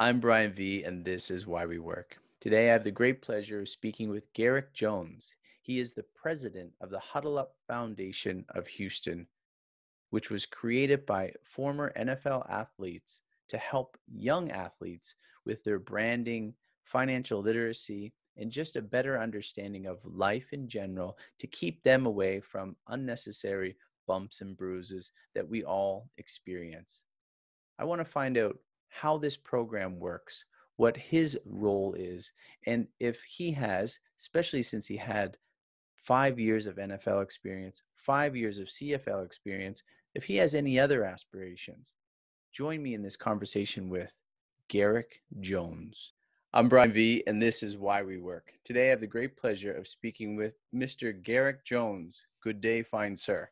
I'm Brian Vee, and this is Why We Work. Today, I have the great pleasure of speaking with Garrick Jones. He is the president of the Huddle Up Foundation of Houston, which was created by former NFL athletes to help young athletes with their branding, financial literacy, and just a better understanding of life in general to keep them away from unnecessary bumps and bruises that we all experience. I want to find out how this program works, what his role is, and if he has, especially since he had five years of NFL experience, five years of CFL experience, if he has any other aspirations. Join me in this conversation with Garrick Jones. I'm Brian Vee, and this is Why We Work. Today, I have the great pleasure of speaking with Mr. Garrick Jones. Good day, fine sir.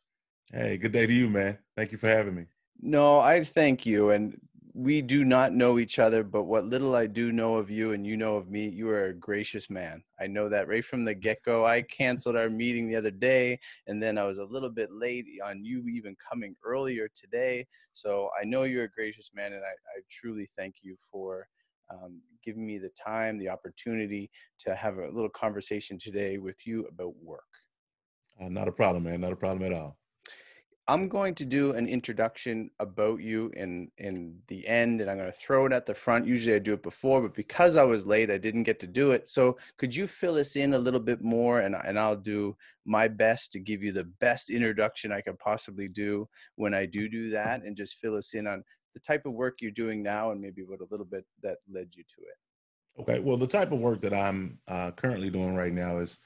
Hey, good day to you, man. Thank you for having me. No, I thank you. And we do not know each other, but what little I do know of you and you know of me, you are a gracious man. I know that right from the get go. I canceled our meeting the other day, and then I was a little bit late on you even coming earlier today. So I know you're a gracious man, and I, I truly thank you for um, giving me the time, the opportunity to have a little conversation today with you about work. Uh, not a problem, man. Not a problem at all. I'm going to do an introduction about you in in the end, and I'm going to throw it at the front. Usually I do it before, but because I was late, I didn't get to do it. So could you fill us in a little bit more, and and I'll do my best to give you the best introduction I could possibly do when I do do that, and just fill us in on the type of work you're doing now, and maybe what a little bit that led you to it. Okay. Well, the type of work that I'm uh, currently doing right now is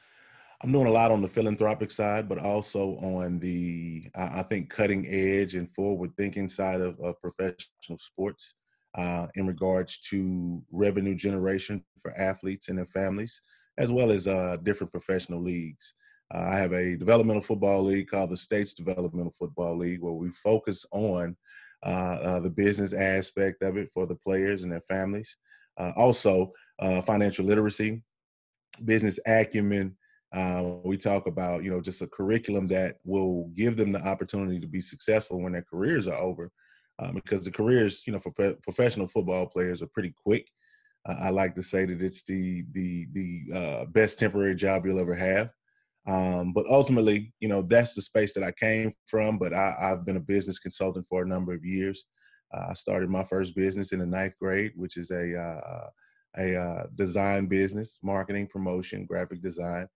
I'm doing a lot on the philanthropic side, but also on the, I think, cutting edge and forward thinking side of, of professional sports uh, in regards to revenue generation for athletes and their families, as well as uh, different professional leagues. Uh, I have a developmental football league called the States Developmental Football League, where we focus on uh, uh, the business aspect of it for the players and their families. Uh, also, financial literacy, business acumen, uh, we talk about, you know, just a curriculum that will give them the opportunity to be successful when their careers are over, uh, because the careers, you know, for professional football players are pretty quick. Uh, I like to say that it's the the the uh, best temporary job you'll ever have. Um, but ultimately, you know, that's the space that I came from. But I, have been a business consultant for a number of years. Uh, I started my first business in the ninth grade, which is a uh, a design business, marketing, promotion, graphic design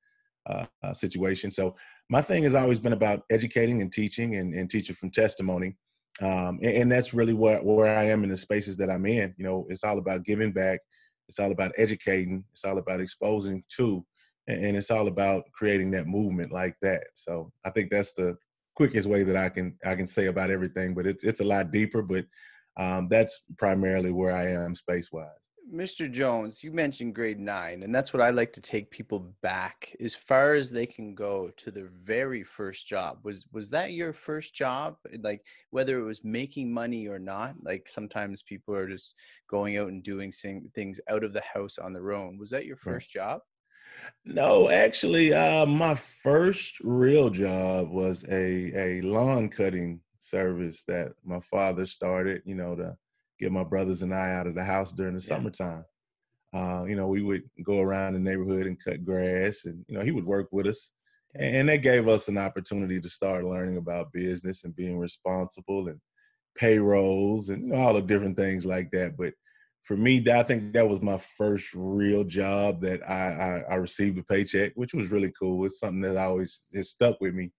uh, uh, situation. So my thing has always been about educating and teaching and, and teaching from testimony. Um, and, and, that's really where, where I am in the spaces that I'm in. You know, it's all about giving back. It's all about educating. It's all about exposing to, and, and it's all about creating that movement like that. So I think that's the quickest way that I can I can say about everything. But it's it's a lot deeper. But um, that's primarily where I am space wise. Mr. Jones, you mentioned grade nine, and that's what I like to take people back as far as they can go to their very first job. Was was that your first job? Like whether it was making money or not? Like sometimes people are just going out and doing things out of the house on their own. Was that your first right. job? No, actually, uh, my first real job was a a lawn cutting service that my father started. You know, to get my brothers and I out of the house during the yeah. summertime. Uh, you know, we would go around the neighborhood and cut grass, and you know, he would work with us, and that gave us an opportunity to start learning about business and being responsible and payrolls and you know, all the different things like that. But for me, I think that was my first real job that I, I, I received a paycheck, which was really cool. It's something that I always has stuck with me,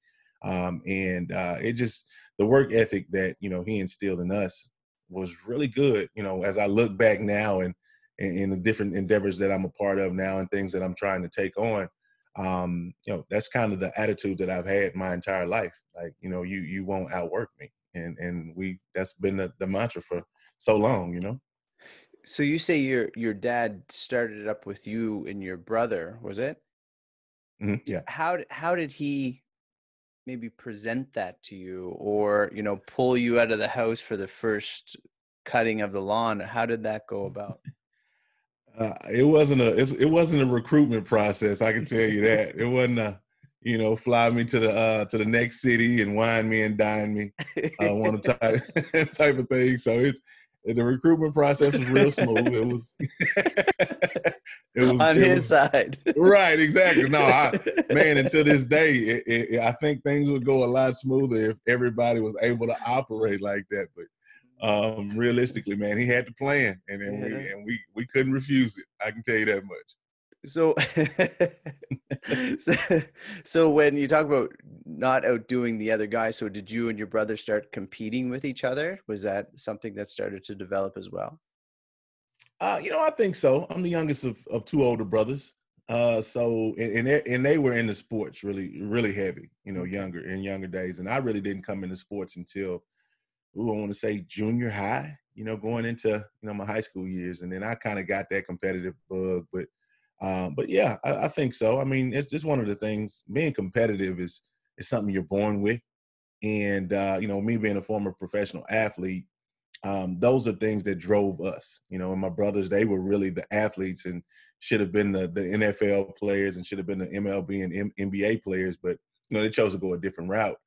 um, and uh, it just the work ethic that you know he instilled in us was really good. You know, as I look back now and in the different endeavors that I'm a part of now and things that I'm trying to take on, um, you know, that's kind of the attitude that I've had my entire life. Like, you know, you you won't outwork me, and and we that's been the, the mantra for so long. You know. So you say your your dad started it up with you and your brother, was it? Mm-hmm, yeah. How how did he maybe present that to you or you know pull you out of the house for the first cutting of the lawn how did that go about? Uh, it wasn't a it wasn't a recruitment process i can tell you that. It wasn't a you know fly me to the uh to the next city and wine me and dine me uh, one type type of thing. So it the recruitment process was real smooth. It was, it was on it his was, side, right? Exactly. No, I, man. Until this day, it, it, I think things would go a lot smoother if everybody was able to operate like that. But um, realistically, man, he had the plan, and then yeah. we and we we couldn't refuse it. I can tell you that much. So, so, so when you talk about not outdoing the other guy, so did you and your brother start competing with each other? Was that something that started to develop as well? Uh, you know, I think so. I'm the youngest of, of two older brothers. Uh, so and and, and they were into sports really really heavy, you know, mm-hmm. younger in younger days, and I really didn't come into sports until, ooh, I want to say junior high. You know, going into you know my high school years, and then I kind of got that competitive bug, but um, but yeah, I, I, think so. I mean, it's just one of the things. Being competitive is is something you're born with, and uh, you know, me being a former professional athlete, um, those are things that drove us. You know, and my brothers, they were really the athletes and should have been the, the NFL players and should have been the MLB and M- NBA players, but you know, they chose to go a different route.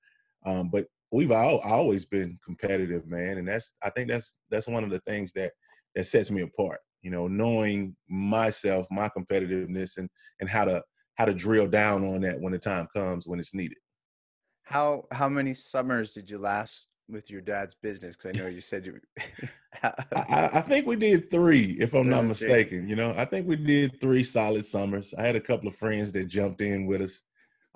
Um, but we've all, always been competitive, man, and that's I think that's that's one of the things that that sets me apart you know knowing myself my competitiveness and and how to how to drill down on that when the time comes when it's needed. How how many summers did you last with your dad's business? Because i know you said you I, I, think we did three if i'm not mistaken you know? I think we did three solid summers. I had a couple of friends that jumped in with us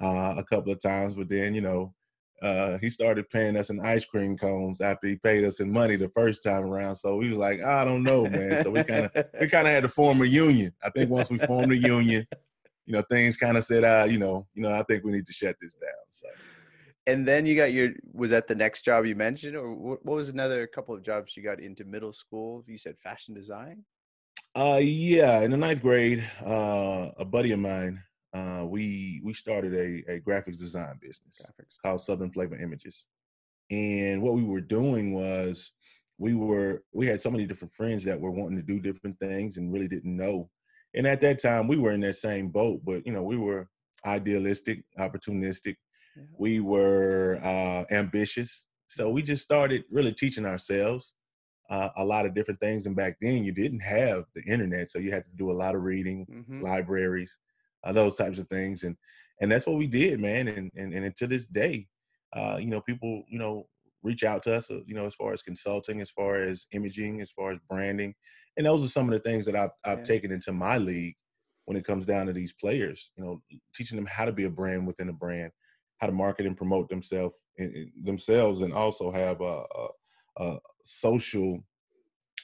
uh, a couple of times but then you know uh, he started paying us in ice cream cones after he paid us in money the first time around. So we was like, I don't know, man. So we kind of we kind of had to form a union. I think once we formed a union, you know, things kind of said, uh, you know, you know, I think we need to shut this down. So. And then you got your was that the next job you mentioned, or what was another couple of jobs you got into middle school? You said fashion design. Uh, yeah, in the ninth grade, uh, a buddy of mine uh, we we started a, a graphics design business graphics. called Southern Flavor Images. And what we were doing was we were we had so many different friends that were wanting to do different things and really didn't know. And at that time we were in that same boat, but you know, we were idealistic, opportunistic. Yeah. We were uh, ambitious. So we just started really teaching ourselves uh, a lot of different things. And back then you didn't have the internet, so you had to do a lot of reading, mm-hmm. libraries uh, those types of things, and and that's what we did, man. And and and to this day, uh, you know, people, you know, reach out to us, uh, you know, as far as consulting, as far as imaging, as far as branding, and those are some of the things that I've I've yeah. taken into my league when it comes down to these players. You know, teaching them how to be a brand within a brand, how to market and promote themselves themselves, and also have a, a, a social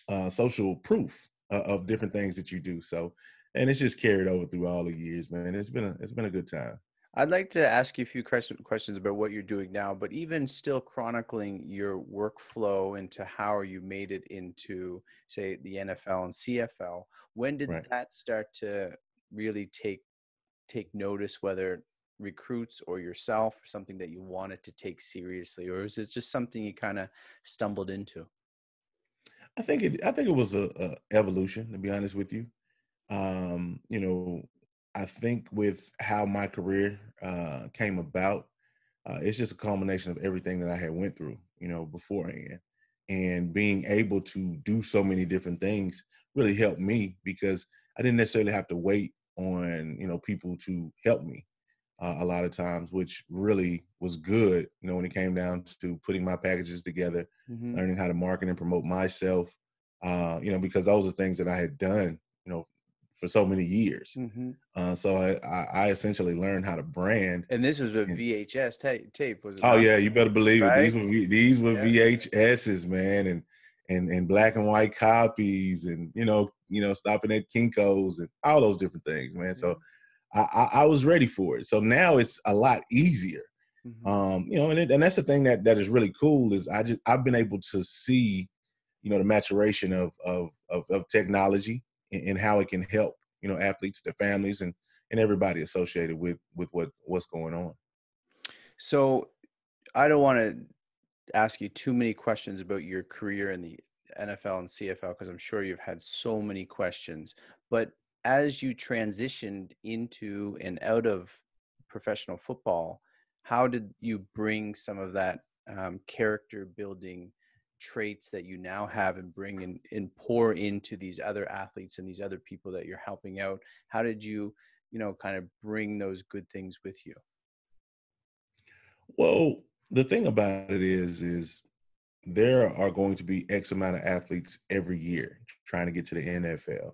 uh, social proof uh, of different things that you do. So and it's just carried over through all the years, man. It's been a it's been a good time. I'd like to ask you a few questions about what you're doing now, but even still chronicling your workflow into how you made it into, say, the NFL and CFL. When did right. that start to really take take notice, whether recruits or yourself, or something that you wanted to take seriously, or is it just something you kind of stumbled into? I think it. I think it was a, a evolution, to be honest with you um, you know, I think with how my career uh, came about, uh, it's just a culmination of everything that I had went through, you know, beforehand, and being able to do so many different things really helped me because I didn't necessarily have to wait on you know people to help me uh, a lot of times, which really was good. You know, when it came down to putting my packages together, mm-hmm. learning how to market and promote myself. Uh, you know, because those are things that I had done, you know, for so many years. Mm-hmm. Uh, so I, I, essentially learned how to brand. And this was a VHS tape, tape was it? Oh not? yeah, you better believe right? it. These were these were yeah. VHSs, man, and and and black and white copies, and you know you know stopping at Kinkos and all those different things, man. So mm-hmm. I, I, I, was ready for it. So now it's a lot easier. Mm-hmm. Um, you know, and it, and that's the thing that that is really cool is I just I've been able to see, you know, the maturation of of of, of technology and, how it can help you know athletes, their families, and and everybody associated with with what what's going on. So, I don't want to ask you too many questions about your career in the NFL and CFL because I'm sure you've had so many questions. But as you transitioned into and out of professional football, how did you bring some of that um, character building traits that you now have and bring in and pour into these other athletes and these other people that you're helping out how did you you know kind of bring those good things with you? Well the thing about it is is there are going to be x amount of athletes every year trying to get to the nfl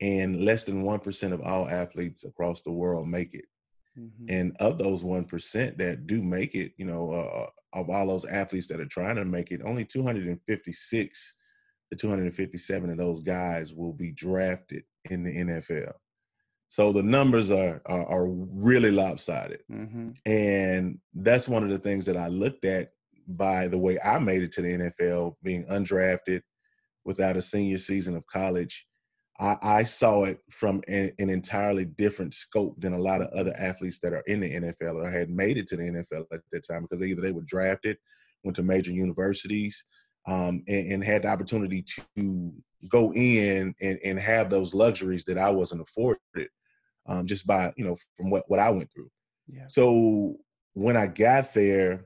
and less than 1% of all athletes across the world make it mm-hmm. and of those 1% that do make it you know uh, of all those athletes that are trying to make it, only 256 to 257 of those guys will be drafted in the NFL. So the numbers are are, are really lopsided, mm-hmm. and that's one of the things that I looked at by the way I made it to the NFL, being undrafted, without a senior season of college. I, I saw it from an, an, entirely different scope than a lot of other athletes that are in the NFL or had made it to the NFL at that time because either they were drafted, went to major universities, um, and, and, had the opportunity to go in and, and have those luxuries that I wasn't afforded um, just by, you know, from what, what I went through. Yeah. So when I got there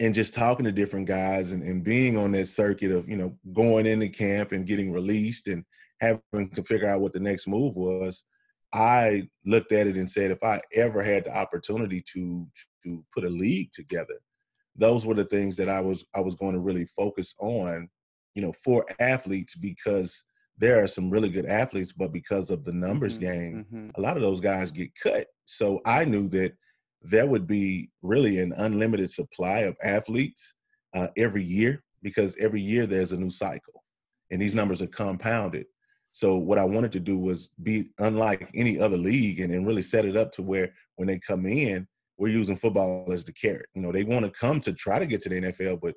and just talking to different guys and, and being on that circuit of, you know, going into camp and getting released and having to figure out what the next move was, I looked at it and said, if I ever had the opportunity to to put a league together, those were the things that I was I was going to really focus on, you know, for athletes because there are some really good athletes, but because of the numbers mm-hmm, game, mm-hmm. a lot of those guys get cut. So I knew that there would be really an unlimited supply of athletes uh, every year because every year there's a new cycle, and these numbers are compounded. So what I wanted to do was be unlike any other league and, and really set it up to where when they come in, we're using football as the carrot. You know, they want to come to try to get to the NFL, but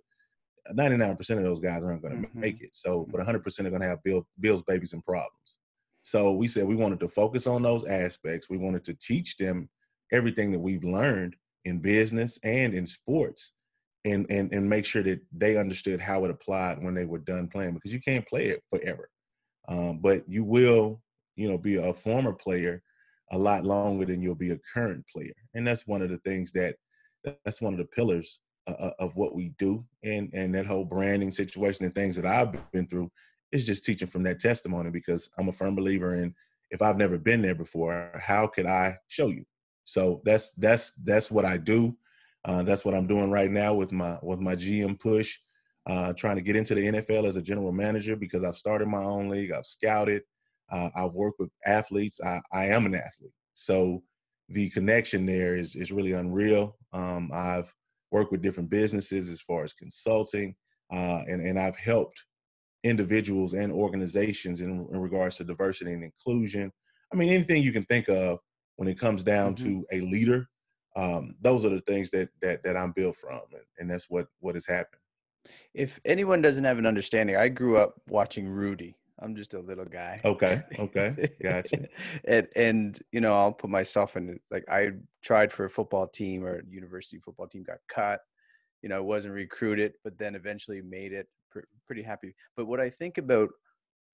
99% of those guys aren't going to mm-hmm. make it. So, but 100% are going to have bill, bills, babies, and problems. So we said we wanted to focus on those aspects. We wanted to teach them everything that we've learned in business and in sports and, and, and make sure that they understood how it applied when they were done playing because you can't play it forever. Um, but you will, you know, be a former player a lot longer than you'll be a current player, and that's one of the things that that's one of the pillars uh, uh, of what we do, and and that whole branding situation and things that I've been through is just teaching from that testimony because I'm a firm believer in if I've never been there before, how could I show you? So that's that's that's what I do. Uh, that's what I'm doing right now with my with my GM push uh, trying to get into the NFL as a general manager because I've started my own league. I've scouted. Uh, I've worked with athletes. I, I am an athlete. So the connection there is, is really unreal. Um, I've worked with different businesses as far as consulting, uh, and, and I've helped individuals and organizations in, in, regards to diversity and inclusion. I mean, anything you can think of when it comes down mm-hmm. to a leader, um, those are the things that that that I'm built from, and, and that's what what has happened if anyone doesn't have an understanding, I grew up watching Rudy. I'm just a little guy. Okay. Okay. Gotcha. and and you know, I'll put myself in like I tried for a football team or university football team, got cut. You know, wasn't recruited, but then eventually made it. Pr- pretty happy. But what I think about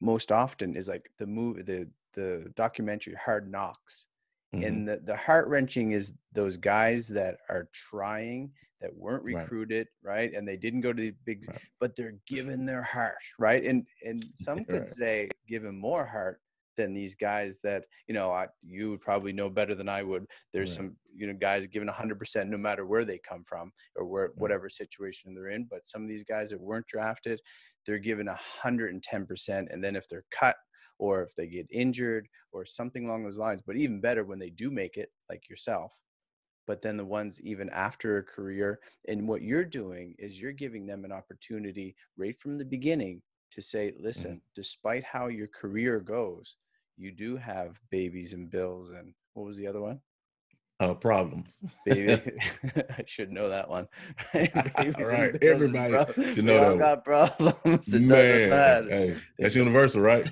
most often is like the movie, the the documentary Hard Knocks, mm-hmm. and the the heart wrenching is those guys that are trying that weren't recruited, right? right? And they didn't go to the big, right. but they're given their heart, right? And and some could right. say given more heart than these guys that you know I, you would probably know better than I would. There's some you know guys given 100% no matter where they come from or where whatever situation they're in. But some of these guys that weren't drafted, they're given 110%, and then if they're cut or if they get injured or something along those lines. But even better when they do make it, like yourself, but then the ones even after a career. And what you're doing is you're giving them an opportunity right from the beginning to say, listen, mm-hmm. despite how your career goes, you do have babies and bills and what was the other one? Uh, problems. Baby, I should know that one. all right, everybody should know that. got problems. It Man, hey, that's universal, right?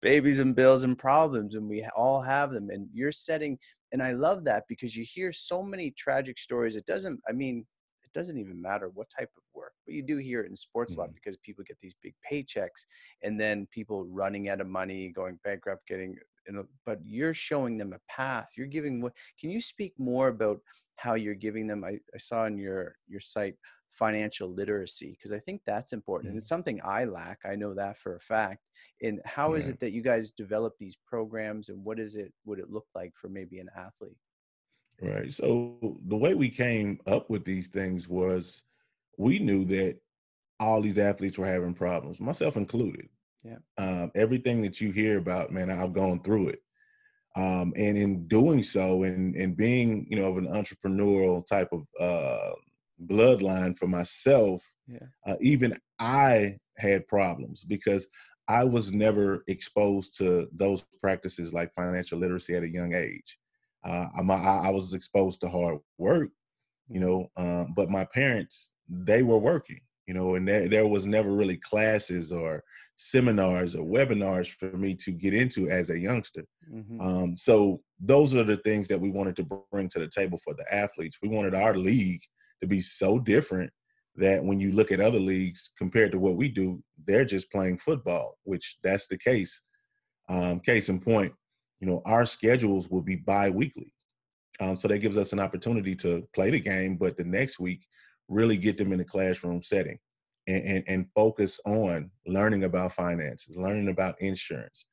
Babies and bills and problems, and we all have them. And you're setting and I love that because you hear so many tragic stories. It doesn't, I mean, it doesn't even matter what type of work, but you do hear it in sports mm-hmm. a lot mm-hmm. because people get these big paychecks and then people running out of money, going bankrupt, getting, you know, but you're showing them a path. You're giving what, can you speak more about how you're giving them? I, I saw on your, your site financial literacy because i think that's important and it's something i lack i know that for a fact and how is Yeah. it that you guys develop these programs and what is it would it look like for maybe an athlete Right. So the way we came up with these things was we knew that all these athletes were having problems, myself included. Yeah. Um, everything that you hear about, man, I've gone through it. Um, and in doing so and, and being, you know, of an entrepreneurial type of uh, bloodline for myself, yeah uh, even I had problems because I was never exposed to those practices like financial literacy at a young age. Uh, I, I was exposed to hard work, you know, um, but my parents, they were working, you know, and there, there was never really classes or seminars or webinars for me to get into as a youngster. Mhm. Um, so those are the things that we wanted to bring to the table for the athletes. We wanted our league to be so different that when you look at other leagues compared to what we do, they're just playing football, which that's the case. Um, case in point, you know, our schedules will be bi-weekly. Um, so that gives us an opportunity to play the game, but the next week really get them in a classroom setting and, and, and focus on learning about finances, learning about insurance,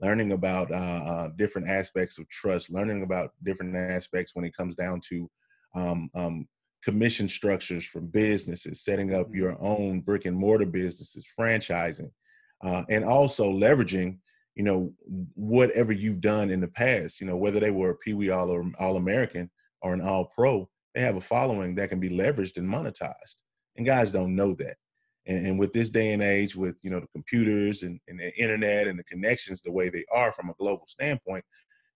learning about uh, uh, different aspects of trust, learning about different aspects when it comes down to um, um, commission structures from businesses, setting up Mhm. your own brick and mortar businesses, franchising, uh, and also leveraging, you know, whatever you've done in the past. You know, whether they were a Pee Wee All or All American or an All Pro, they have a following that can be leveraged and monetized. And guys don't know that. And, and with this day and age, with you know the computers and, and the internet and the connections the way they are from a global standpoint,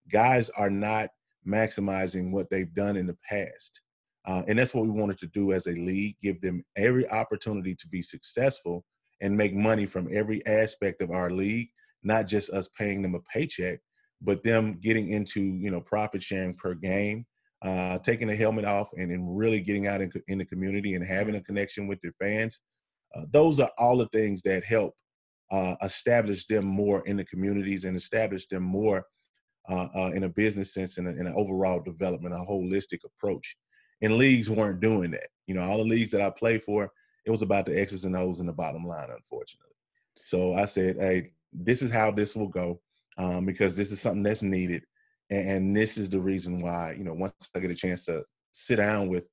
guys are not maximizing what they've done in the past. Uh, and that's what we wanted to do as a league give them every opportunity to be successful and make money from every aspect of our league, not just us paying them a paycheck, but them getting into you know profit sharing per game, uh, taking the helmet off, and, and really getting out in, in the community and having a connection with their fans. Uh, those are all the things that help uh, establish them more in the communities and establish them more uh, uh, in a business sense and in an overall development, a holistic approach. And leagues weren't doing that. You know, all the leagues that I played for, it was about the X's and O's and the bottom line, unfortunately. So I said, hey, this is how this will go um, because this is something that's needed. And, and this is the reason why, you know, once I get a chance to sit down with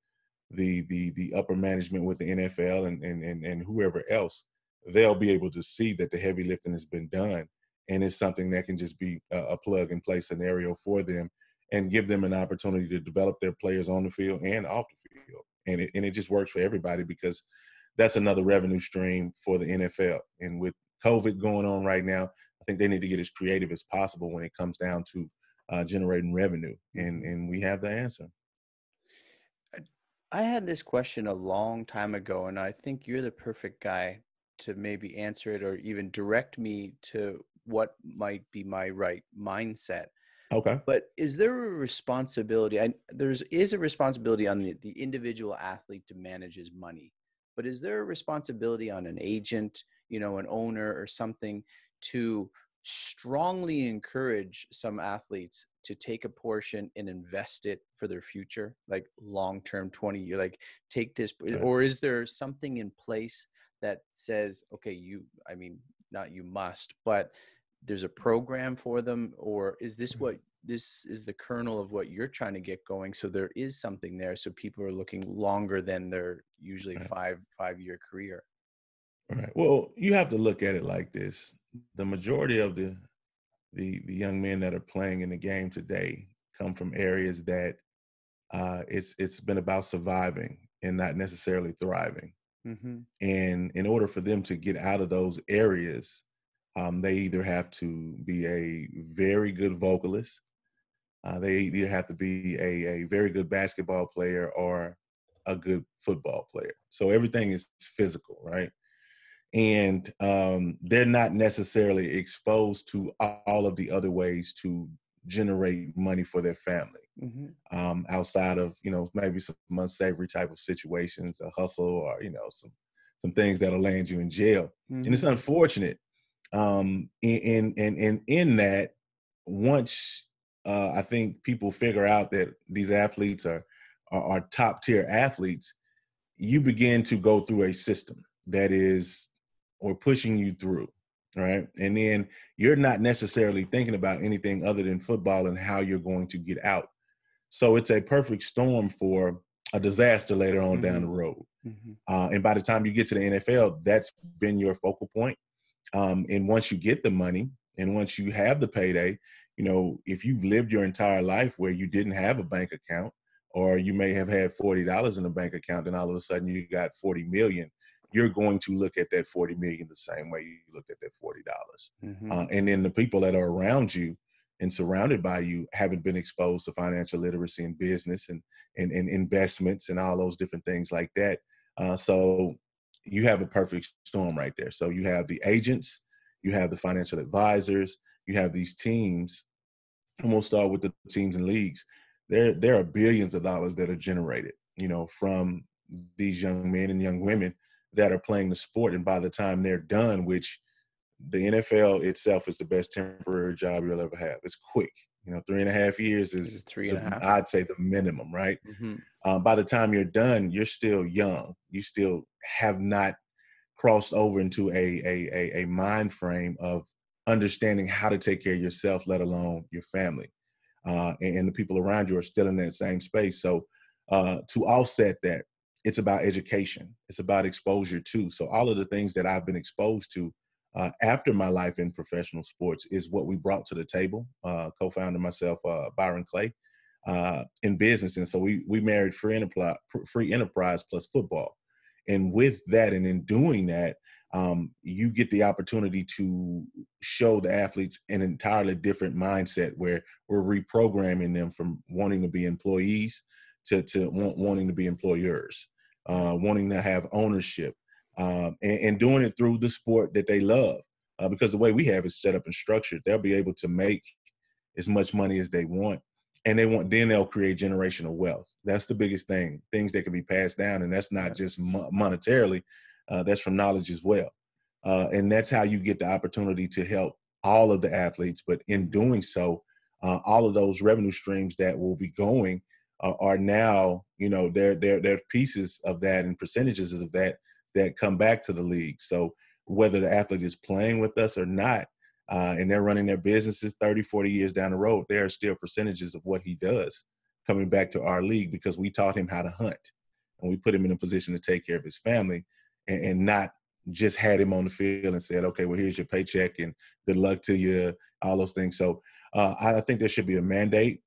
the the the upper management with the NFL and and and, and whoever else, they'll be able to see that the heavy lifting has been done and it's something that can just be a, a plug and play scenario for them and give them an opportunity to develop their players on the field and off the field. And it, and it just works for everybody because that's another revenue stream for the NFL. And with COVID going on right now, I think they need to get as creative as possible when it comes down to uh, generating revenue. And and we have the answer. I had this question a long time ago, and I think you're the perfect guy to maybe answer it or even direct me to what might be my right mindset. Okay. But is there a responsibility? I, there's is a responsibility on the, the individual athlete to manage his money, but is there a responsibility on an agent, you know, an owner or something to strongly encourage some athletes to take a portion and invest it for their future, like long term, 20 year, like take this, Okay. or is there something in place that says, okay, you, I mean, not you must, but there's a program for them, or is this what this is the kernel of what you're trying to get going? So there is something there, so people are looking longer than their usually Right. five five year career. Right. Well, you have to look at it like this: the majority of the the the young men that are playing in the game today come from areas that uh, it's it's been about surviving and not necessarily thriving. Mm-hmm. And in order for them to get out of those areas, um, they either have to be a very good vocalist, uh, they either have to be a, a very good basketball player or a good football player. So everything is physical, right? And um, they're not necessarily exposed to all of the other ways to generate money for their family Mm-hmm. um, outside of you know maybe some unsavory type of situations, a hustle, or you know some some things that'll land you in jail. And it's Mm-hmm. unfortunate. Um, in in in in that once uh, I think people figure out that these athletes are are, are top tier athletes, you begin to go through a system that is or pushing you through right and then you're not necessarily thinking about anything other than football and how you're going to get out so it's a perfect storm for a disaster later on mm-hmm. down the road mm-hmm. uh, and by the time you get to the nfl that's been your focal point um, and once you get the money and once you have the payday you know if you've lived your entire life where you didn't have a bank account or you may have had $40 in a bank account and all of a sudden you got 40 million you're going to look at that 40 million the same way you looked at that $40 mm-hmm. uh, and then the people that are around you and surrounded by you haven't been exposed to financial literacy and business and, and, and investments and all those different things like that uh, so you have a perfect storm right there. So you have the agents you have the financial advisors you have these teams. And we'll start with the teams and leagues. There there are billions of dollars that are generated you know from these young men and young women that are playing the sport. And by the time they're done which the nfl itself is the best temporary job you'll ever have. It's quick you know three and a half years is three and the, a half i'd say the minimum right mm-hmm. um, by the time you're done you're still young you still have not crossed over into a, a, a, a mind frame of understanding how to take care of yourself let alone your family uh, and, and, the people around you are still in that same space. So uh, to offset that, it's about education. It's about exposure too. So all of the things that I've been exposed to uh, after my life in professional sports is what we brought to the table. Uh, co-founder myself, uh, Byron Clay, uh, in business, and so we we married free enterprise, free enterprise plus football. And with that, and in doing that, um, you get the opportunity to show the athletes an entirely different mindset where we're reprogramming them from wanting to be employees to, to want, wanting to be employers, uh, wanting to have ownership, um, and, and, doing it through the sport that they love. Uh, because the way we have it set up and structured, they'll be able to make as much money as they want. And they want, then they'll create generational wealth. That's the biggest thing, things that can be passed down. And that's not just mo- monetarily, uh, that's from knowledge as well. Uh, and that's how you get the opportunity to help all of the athletes. But in doing so, uh, all of those revenue streams that will be going uh, are now, you know, there there there pieces of that and percentages of that that come back to the league. So whether the athlete is playing with us or not, uh, and they're running their businesses 30, 40 years down the road, there are still percentages of what he does coming back to our league because we taught him how to hunt and we put him in a position to take care of his family and, and not just had him on the field and said, okay, well, here's your paycheck and good luck to you, all those things. So uh, I think there should be a mandate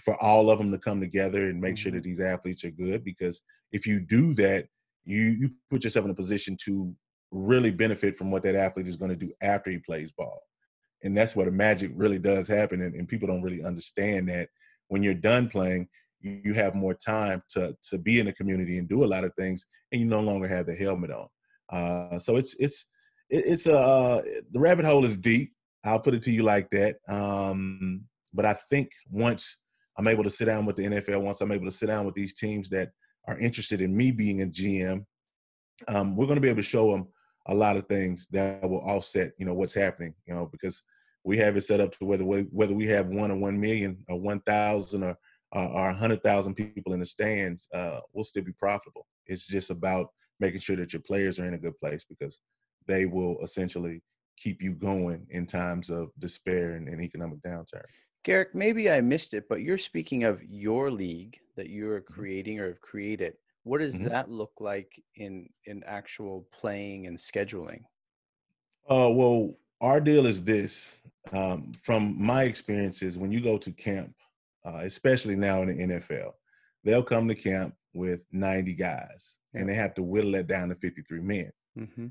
for all of them to come together and make mm-hmm. sure that these athletes are good because if you do that, you, you put yourself in a position to really benefit from what that athlete is going to do after he plays ball. And that's what a magic really does happen. And, and people don't really understand that when you're done playing, you, you have more time to, to be in the community and do a lot of things, and you no longer have the helmet on. Uh, so it's it's it's a uh, the rabbit hole is deep. I'll put it to you like that. Um, but I think once I'm able to sit down with the NFL, once I'm able to sit down with these teams that are interested in me being a GM, um, we're going to be able to show them a lot of things that will offset, you know, what's happening. You know, because we have it set up to whether we, whether we have one or one million or one thousand or or a hundred thousand people in the stands, uh, we'll still be profitable. It's just about making sure that your players are in a good place because they will essentially keep you going in times of despair and, and economic downturn. Garrick, maybe I missed it, but you're speaking of your league that you're mm-hmm. creating or have created. What does mm-hmm. that look like in in actual playing and scheduling? Uh, well, our deal is this. Um, from my experiences, when you go to camp, uh, especially now in the NFL, they'll come to camp with 90 guys and they have to whittle that down to 53 men. Mm-hmm.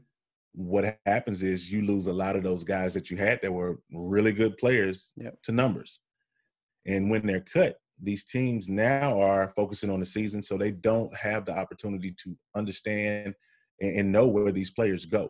What happens is you lose a lot of those guys that you had that were really good players yep. to numbers. And when they're cut, these teams now are focusing on the season, so they don't have the opportunity to understand and, and know where these players go.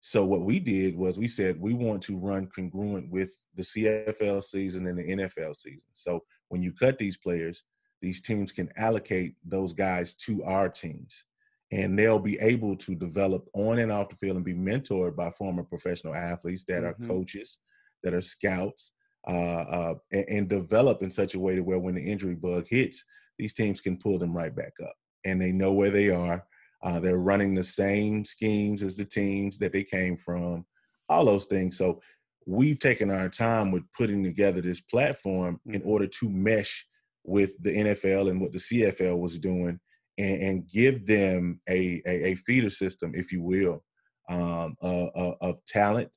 So what we did was we said we want to run congruent with the CFL season and the NFL season. So when you cut these players, these teams can allocate those guys to our teams and they'll be able to develop on and off the field and be mentored by former professional athletes that mm-hmm. are coaches, that are scouts, uh, uh, and, and, develop in such a way to where when the injury bug hits, these teams can pull them right back up, and they know where they are. Uh, they're running the same schemes as the teams that they came from, all those things. So we've taken our time with putting together this platform in mm-hmm. order to mesh with the NFL and what the CFL was doing and, and give them a, a, a, feeder system, if you will, um, uh, uh, of talent,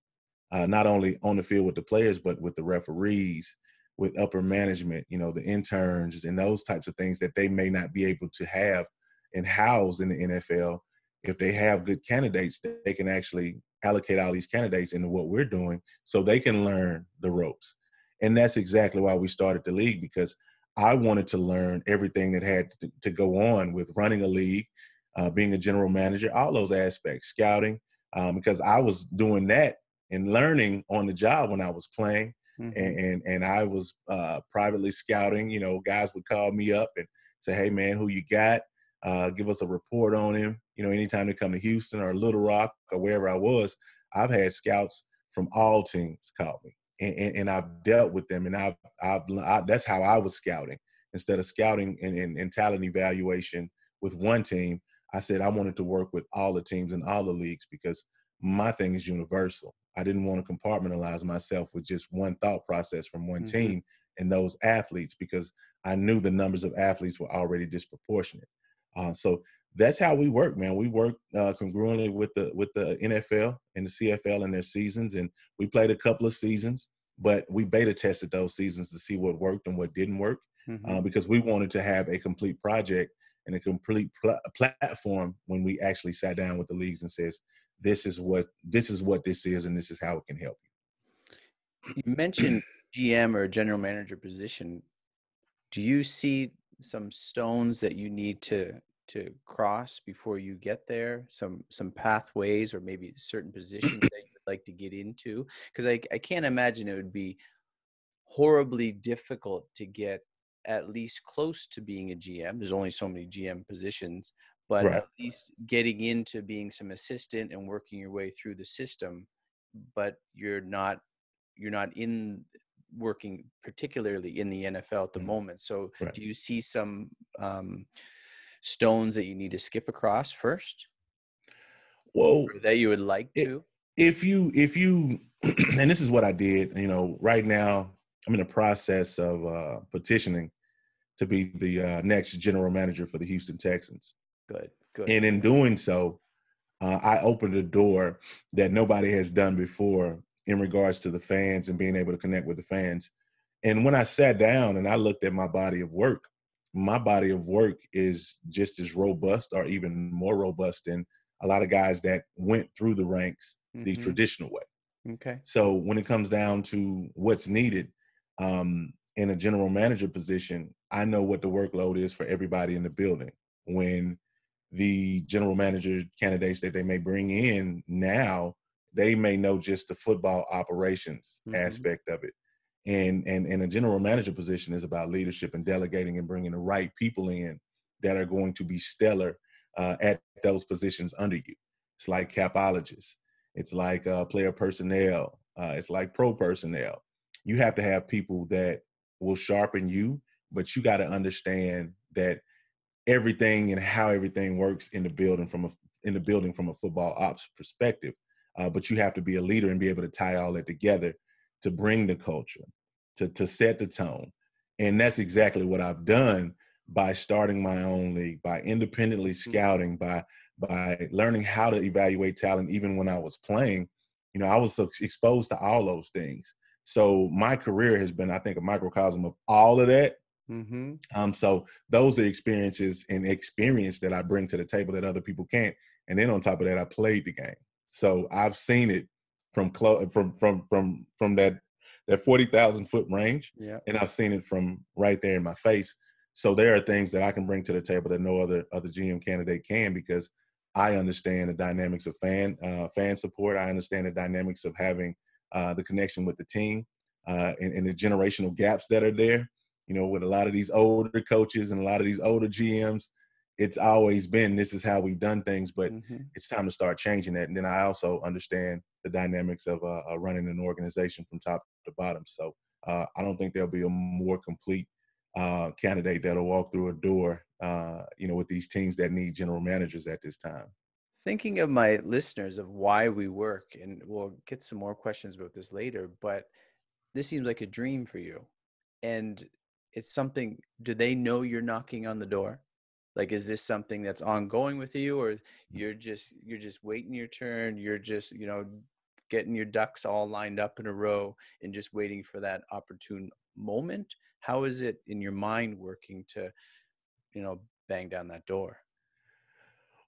uh, not only on the field with the players, but with the referees, with upper management, you know, the interns and those types of things that they may not be able to have and house in the NFL. If they have good candidates, they can actually allocate all these candidates into what we're doing so they can learn the ropes. And that's exactly why we started the league because I wanted to learn everything that had to, go on with running a league, uh, being a general manager, all those aspects, scouting, um, because I was doing that and learning on the job when I was playing. Mm-hmm. And, and, and I was uh, privately scouting. You know, guys would call me up and say, "Hey, man, who you got? Uh, give us a report on him." You know, anytime they come to Houston or Little Rock or wherever I was, I've had scouts from all teams call me and, and, and I've dealt with them, and I've, I've I, that's how I was scouting instead of scouting and, and, and talent evaluation with one team. I said I wanted to work with all the teams in all the leagues because my thing is universal. I didn't want to compartmentalize myself with just one thought process from one mm-hmm. team and those athletes because I knew the numbers of athletes were already disproportionate. Uh, so that's how we work, man. We work uh, congruently with the with the NFL and the CFL and their seasons, and we played a couple of seasons, but we beta tested those seasons to see what worked and what didn't work, mm-hmm. uh, because we wanted to have a complete project and a complete pl- platform when we actually sat down with the leagues and says, "This is what this is what this is, and this is how it can help you." You mentioned GM or general manager position. Do you see some stones that you need to to cross before you get there some some pathways or maybe certain positions that you'd like to get into because I, I can't imagine it would be horribly difficult to get at least close to being a gm there's only so many gm positions but right. at least getting into being some assistant and working your way through the system but you're not you're not in working particularly in the NFL at the mm-hmm. moment. So, right. do you see some um, stones that you need to skip across first? Well, that you would like to. If you, if you, and this is what I did. You know, right now I'm in the process of uh, petitioning to be the uh, next general manager for the Houston Texans. Good, good. And in doing so, uh, I opened a door that nobody has done before in regards to the fans and being able to connect with the fans. And when I sat down and I looked at my body of work, my body of work is just as robust or even more robust than a lot of guys that went through the ranks mm-hmm. the traditional way. Okay. So when it comes down to what's needed um, in a general manager position, I know what the workload is for everybody in the building. When the general manager candidates that they may bring in now, they may know just the football operations mm-hmm. aspect of it and and and a general manager position is about leadership and delegating and bringing the right people in that are going to be stellar uh, at those positions under you. It's like capologists. It's like uh, player personnel. Uh, it's like pro personnel. You have to have people that will sharpen you, but you got to understand that everything and how everything works in the building from a in the building from a football ops perspective. Uh, but you have to be a leader and be able to tie all that together to bring the culture, to to set the tone. And that's exactly what I've done by starting my own league, by independently mm-hmm. scouting, by by learning how to evaluate talent even when I was playing. You know, I was exposed to all those things. So my career has been, I think, a microcosm of all of that. Mm-hmm. Um, so those are experiences and experience that I bring to the table that other people can't. And then on top of that, I played the game. So I've seen it from clo- from from from from that that forty thousand foot range, yeah. and I've seen it from right there in my face. So there are things that I can bring to the table that no other other GM candidate can because I understand the dynamics of fan uh, fan support. I understand the dynamics of having uh, the connection with the team uh, and, and the generational gaps that are there. You know, with a lot of these older coaches and a lot of these older GMs, it's always been this is how we've done things, but mm-hmm. it's time to start changing that. And then I also understand the dynamics of uh, uh, running an organization from top to bottom. So uh, I don't think there'll be a more complete uh, candidate that'll walk through a door, uh, you know, with these teams that need general managers at this time. Thinking of my listeners of why we work, and we'll get some more questions about this later, but this seems like a dream for you. And it's something, do they know you're knocking on the door? Like, is this something that's ongoing with you, or you're just you're just waiting your turn? You're just you know getting your ducks all lined up in a row and just waiting for that opportune moment how is it in your mind working to you know bang down that door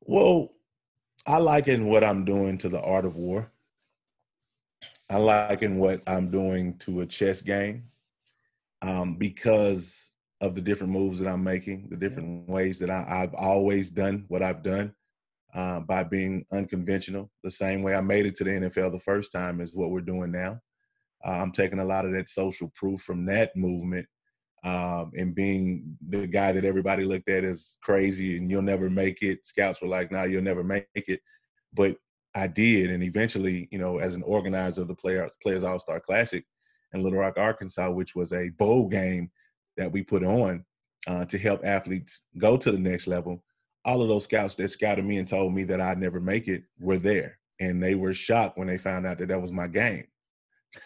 well i liken what i'm doing to the art of war i liken what i'm doing to a chess game um, because of the different moves that i'm making the different ways that I, have always done what i've done uh, by being unconventional the same way i made it to the nfl the first time is what we're doing now. Uh, i'm taking a lot of that social proof from that movement um, and being the guy that everybody looked at as crazy and you'll never make it. Scouts were like, "Nah, you'll never make it," but I did, and eventually, you know, as an organizer of the Players Players All Star Classic in Little Rock, Arkansas, which was a bowl game that we put on uh, to help athletes go to the next level. All of those scouts that scouted me and told me that I'd never make it were there, and they were shocked when they found out that that was my game.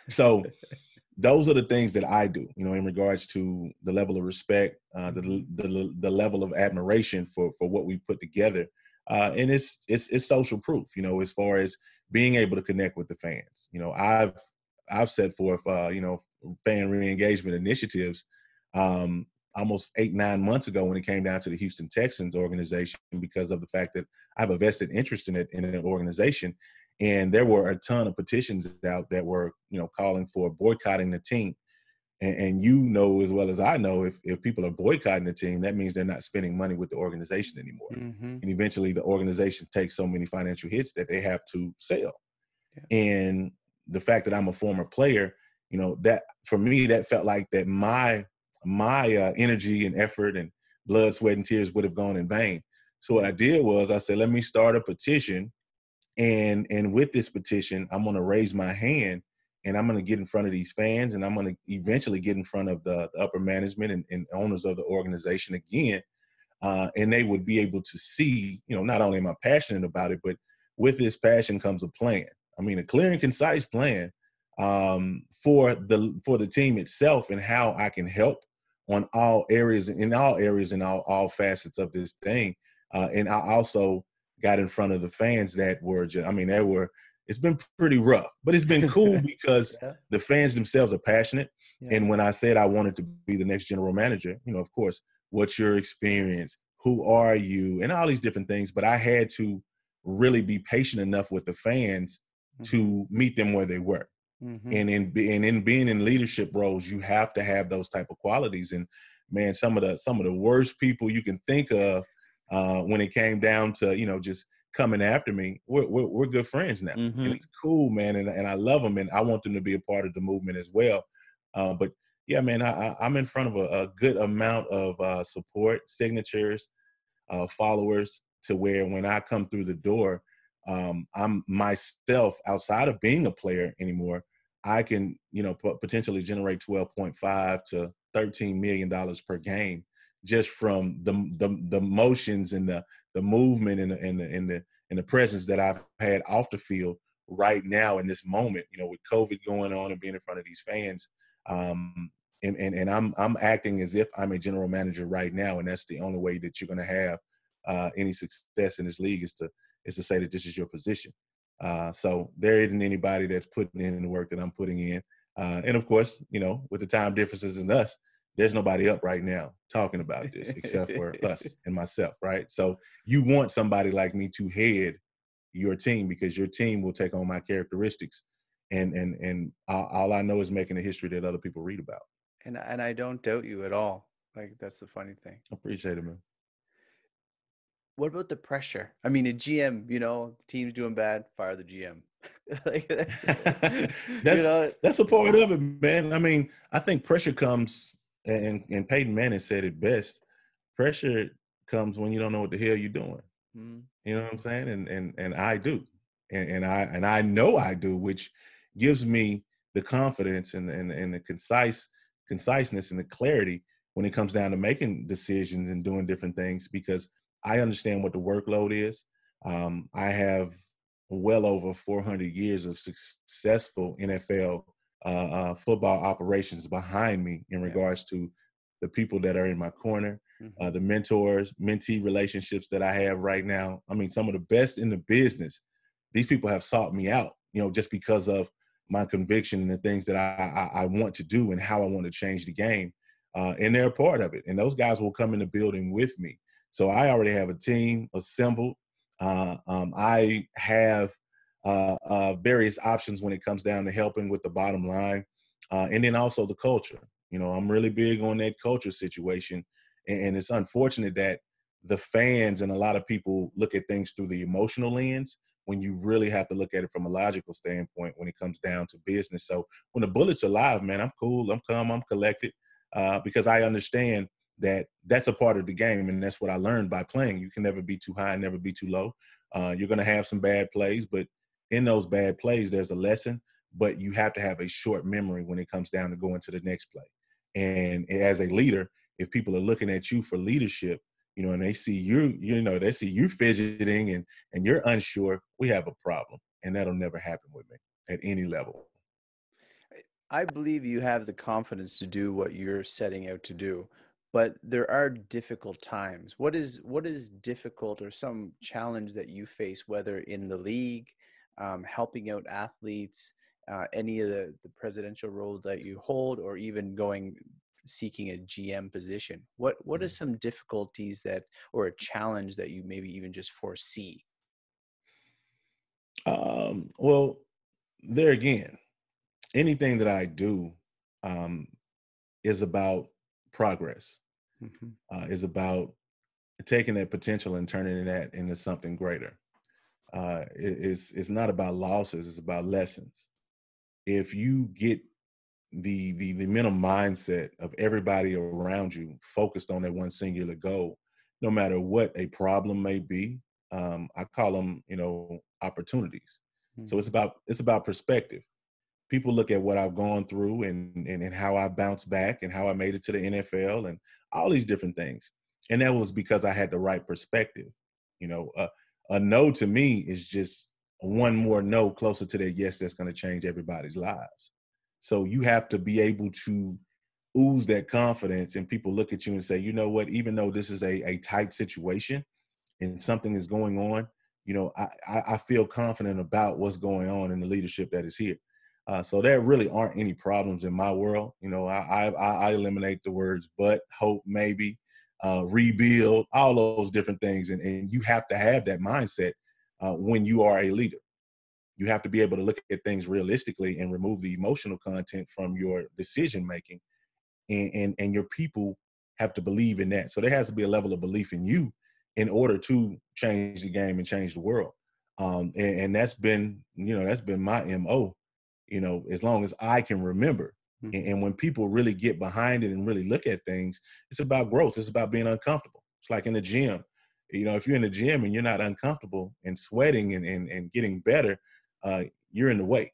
So those are the things that I do, you know, in regards to the level of respect, uh, the, the the level of admiration for for what we put together, uh, and it's it's it's social proof, you know, as far as being able to connect with the fans. You know, I've I've set forth, uh, you know, fan re-engagement initiatives um, almost eight nine months ago when it came down to the Houston Texans organization because of the fact that I have a vested interest in it in an organization, and there were a ton of petitions out that were you know calling for boycotting the team and, and, you know as well as i know if, if people are boycotting the team that means they're not spending money with the organization anymore mm-hmm. and eventually the organization takes so many financial hits that they have to sell yeah. and the fact that i'm a former player you know that for me that felt like that my my uh, energy and effort and blood sweat and tears would have gone in vain so what i did was i said let me start a petition and and with this petition, I'm going to raise my hand and I'm going to get in front of these fans and I'm going to eventually get in front of the, the upper management and, and, owners of the organization again. Uh, and they would be able to see, you know, not only am I passionate about it, but with this passion comes a plan. I mean, a clear and concise plan um, for the for the team itself and how I can help on all areas in all areas and all all facets of this thing. Uh, and I also got in front of the fans that were just, I mean, they were, it's been pretty rough, but it's been cool because yeah. the fans themselves are passionate. Yeah. And when I said I wanted to be the next general manager, you know, of course, what's your experience? Who are you? And all these different things. But I had to really be patient enough with the fans mm-hmm. to meet them where they were. Mm-hmm. And in and in being in leadership roles, you have to have those type of qualities. And man, some of the some of the worst people you can think of uh, when it came down to you know just coming after me, we're we're, we're good friends now, mm-hmm. and it's cool, man, and and I love them, and I want them to be a part of the movement as well. Uh, but yeah, man, I, I'm in front of a, a good amount of uh, support, signatures, uh, followers, to where when I come through the door, um, I'm myself outside of being a player anymore. I can, you know, potentially generate 12.5 to 13 million dollars per game just from the the, the motions and the the movement and the, and the and the and the presence that I've had off the field right now in this moment. You know, with COVID going on and being in front of these fans, um, and and and I'm I'm acting as if I'm a general manager right now, and that's the only way that you're going to have uh, any success in this league is to is to say that this is your position. Uh, so there isn't anybody that's putting in the work that I'm putting in. Uh, and of course, you know, with the time differences in us, there's nobody up right now talking about this except for us and myself, right? So you want somebody like me to head your team because your team will take on my characteristics, and and and all I know is making a history that other people read about. And and I don't doubt you at all. Like that's the funny thing. I appreciate it, man. What about the pressure? I mean, a GM, you know, team's doing bad, fire the GM. like that's, that's, you know, that's a part of it, man. I mean, I think pressure comes and and Peyton Manning said it best. Pressure comes when you don't know what the hell you're doing. Mm-hmm. You know what I'm saying? And and and I do, and, and I and I know I do, which gives me the confidence and and, and the concise conciseness and the clarity when it comes down to making decisions and doing different things because I understand what the workload is. Um, I have well over 400 years of successful NFL uh, uh, football operations behind me in regards to the people that are in my corner, mm-hmm. uh, the mentors, mentee relationships that I have right now. I mean, some of the best in the business. These people have sought me out, you know, just because of my conviction and the things that I, I, I want to do and how I want to change the game. Uh, and they're a part of it. And those guys will come in the building with me. So I already have a team assembled. Uh, um, I have uh, uh, various options when it comes down to helping with the bottom line, uh, and then also the culture. You know, I'm really big on that culture situation, and, and, it's unfortunate that the fans and a lot of people look at things through the emotional lens when you really have to look at it from a logical standpoint when it comes down to business. So when the bullets are live, man, I'm cool, I'm calm, I'm collected, uh, because I understand that that's a part of the game, and that's what I learned by playing. You can never be too high, never be too low. Uh, you're going to have some bad plays, but in those bad plays, there's a lesson, but you have to have a short memory when it comes down to going to the next play. And as a leader, if people are looking at you for leadership, you know, and they see you, you know, they see you fidgeting and and you're unsure, we have a problem. And that'll never happen with me at any level. I believe you have the confidence to do what you're setting out to do, but there are difficult times. What is what is difficult or some challenge that you face, whether in the league, um, helping out athletes, uh, any of the, the presidential role that you hold, or even going seeking a GM position? What what are mm. some difficulties that or a challenge that you maybe even just foresee? Um, well, there again, anything that I do um, is about progress. Mm-hmm. Uh, is about taking that potential and turning that into something greater uh, it's it's not about losses; it's about lessons. If you get the the the mental mindset of everybody around you focused on that one singular goal, no matter what a problem may be, um, I call them you know opportunities. Mm-hmm. So it's about it's about perspective. People look at what I've gone through and, and and how I bounced back and how I made it to the NFL and all these different things, and that was because I had the right perspective. You know, uh, a no to me is just one more no closer to that yes that's going to change everybody's lives. So you have to be able to ooze that confidence and people look at you and say, you know what, even though this is a, a tight situation and something is going on, you know, I, I feel confident about what's going on in the leadership that is here. Uh, so there really aren't any problems in my world. You know, I, I, I eliminate the words but, hope, maybe, uh, rebuild, all those different things. And, and you have to have that mindset uh, when you are a leader. You have to be able to look at things realistically and remove the emotional content from your decision making. And, and, and your people have to believe in that. So there has to be a level of belief in you in order to change the game and change the world. Um, and, and that's been, you know, that's been my MO, you know, as long as I can remember Mm-hmm. And when people really get behind it and really look at things, it's about growth. It's about being uncomfortable. It's like in the gym. You know, if you're in the gym and you're not uncomfortable and sweating and, and, and getting better, uh, you're in the way.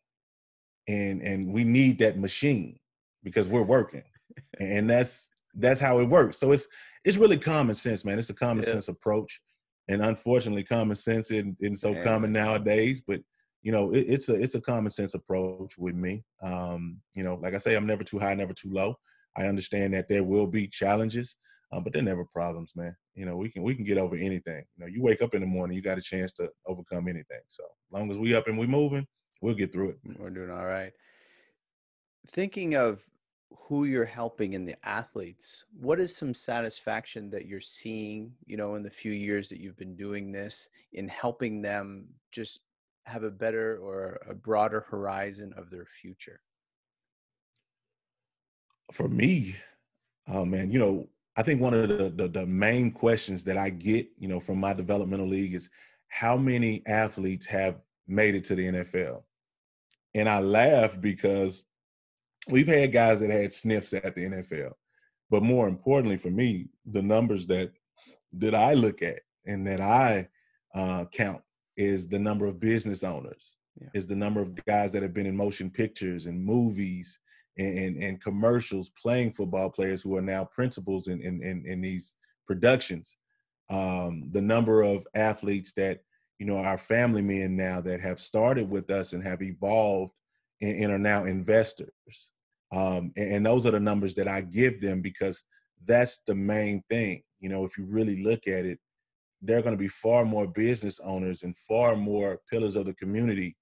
And and we need that machine because we're working. and that's that's how it works. So it's it's really common sense, man. It's a common yeah. sense approach. And unfortunately, common sense isn't, isn't so man. common nowadays, but you know, it, it's a it's a common sense approach with me. Um, you know, like I say, I'm never too high, never too low. I understand that there will be challenges, uh, but they're never problems, man. You know, we can we can get over anything. You know, you wake up in the morning, you got a chance to overcome anything. So long as we up and we moving, we'll get through it. We're doing all right. Thinking of who you're helping in the athletes, what is some satisfaction that you're seeing, you know, in the few years that you've been doing this in helping them just have a better or a broader horizon of their future? For me, oh man, you know, I think one of the, the, the main questions that I get, you know, from my developmental league is how many athletes have made it to the NFL? And I laugh because we've had guys that had sniffs at the NFL. But more importantly for me, the numbers that that I look at and that I uh, count is the number of business owners, yeah. is the number of guys that have been in motion pictures and movies and, and commercials playing football players who are now principals in, in, in, in these productions. Um, the number of athletes that, you know, our family men now that have started with us and have evolved and, and are now investors. Um, and, and those are the numbers that I give them because that's the main thing. You know, if you really look at it, they're going to be far more business owners and far more pillars of the community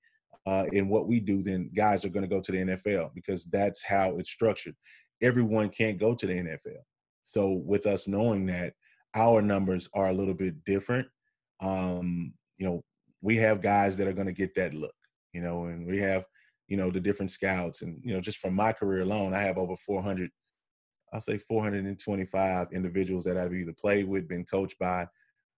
uh, in what we do than guys are going to go to the NFL because that's how it's structured. Everyone can't go to the NFL. So with us knowing that our numbers are a little bit different, um, you know, we have guys that are going to get that look, you know, and we have, you know, the different scouts and, you know, just from my career alone, I have over 400, I'll say 425 individuals that I've either played with, been coached by,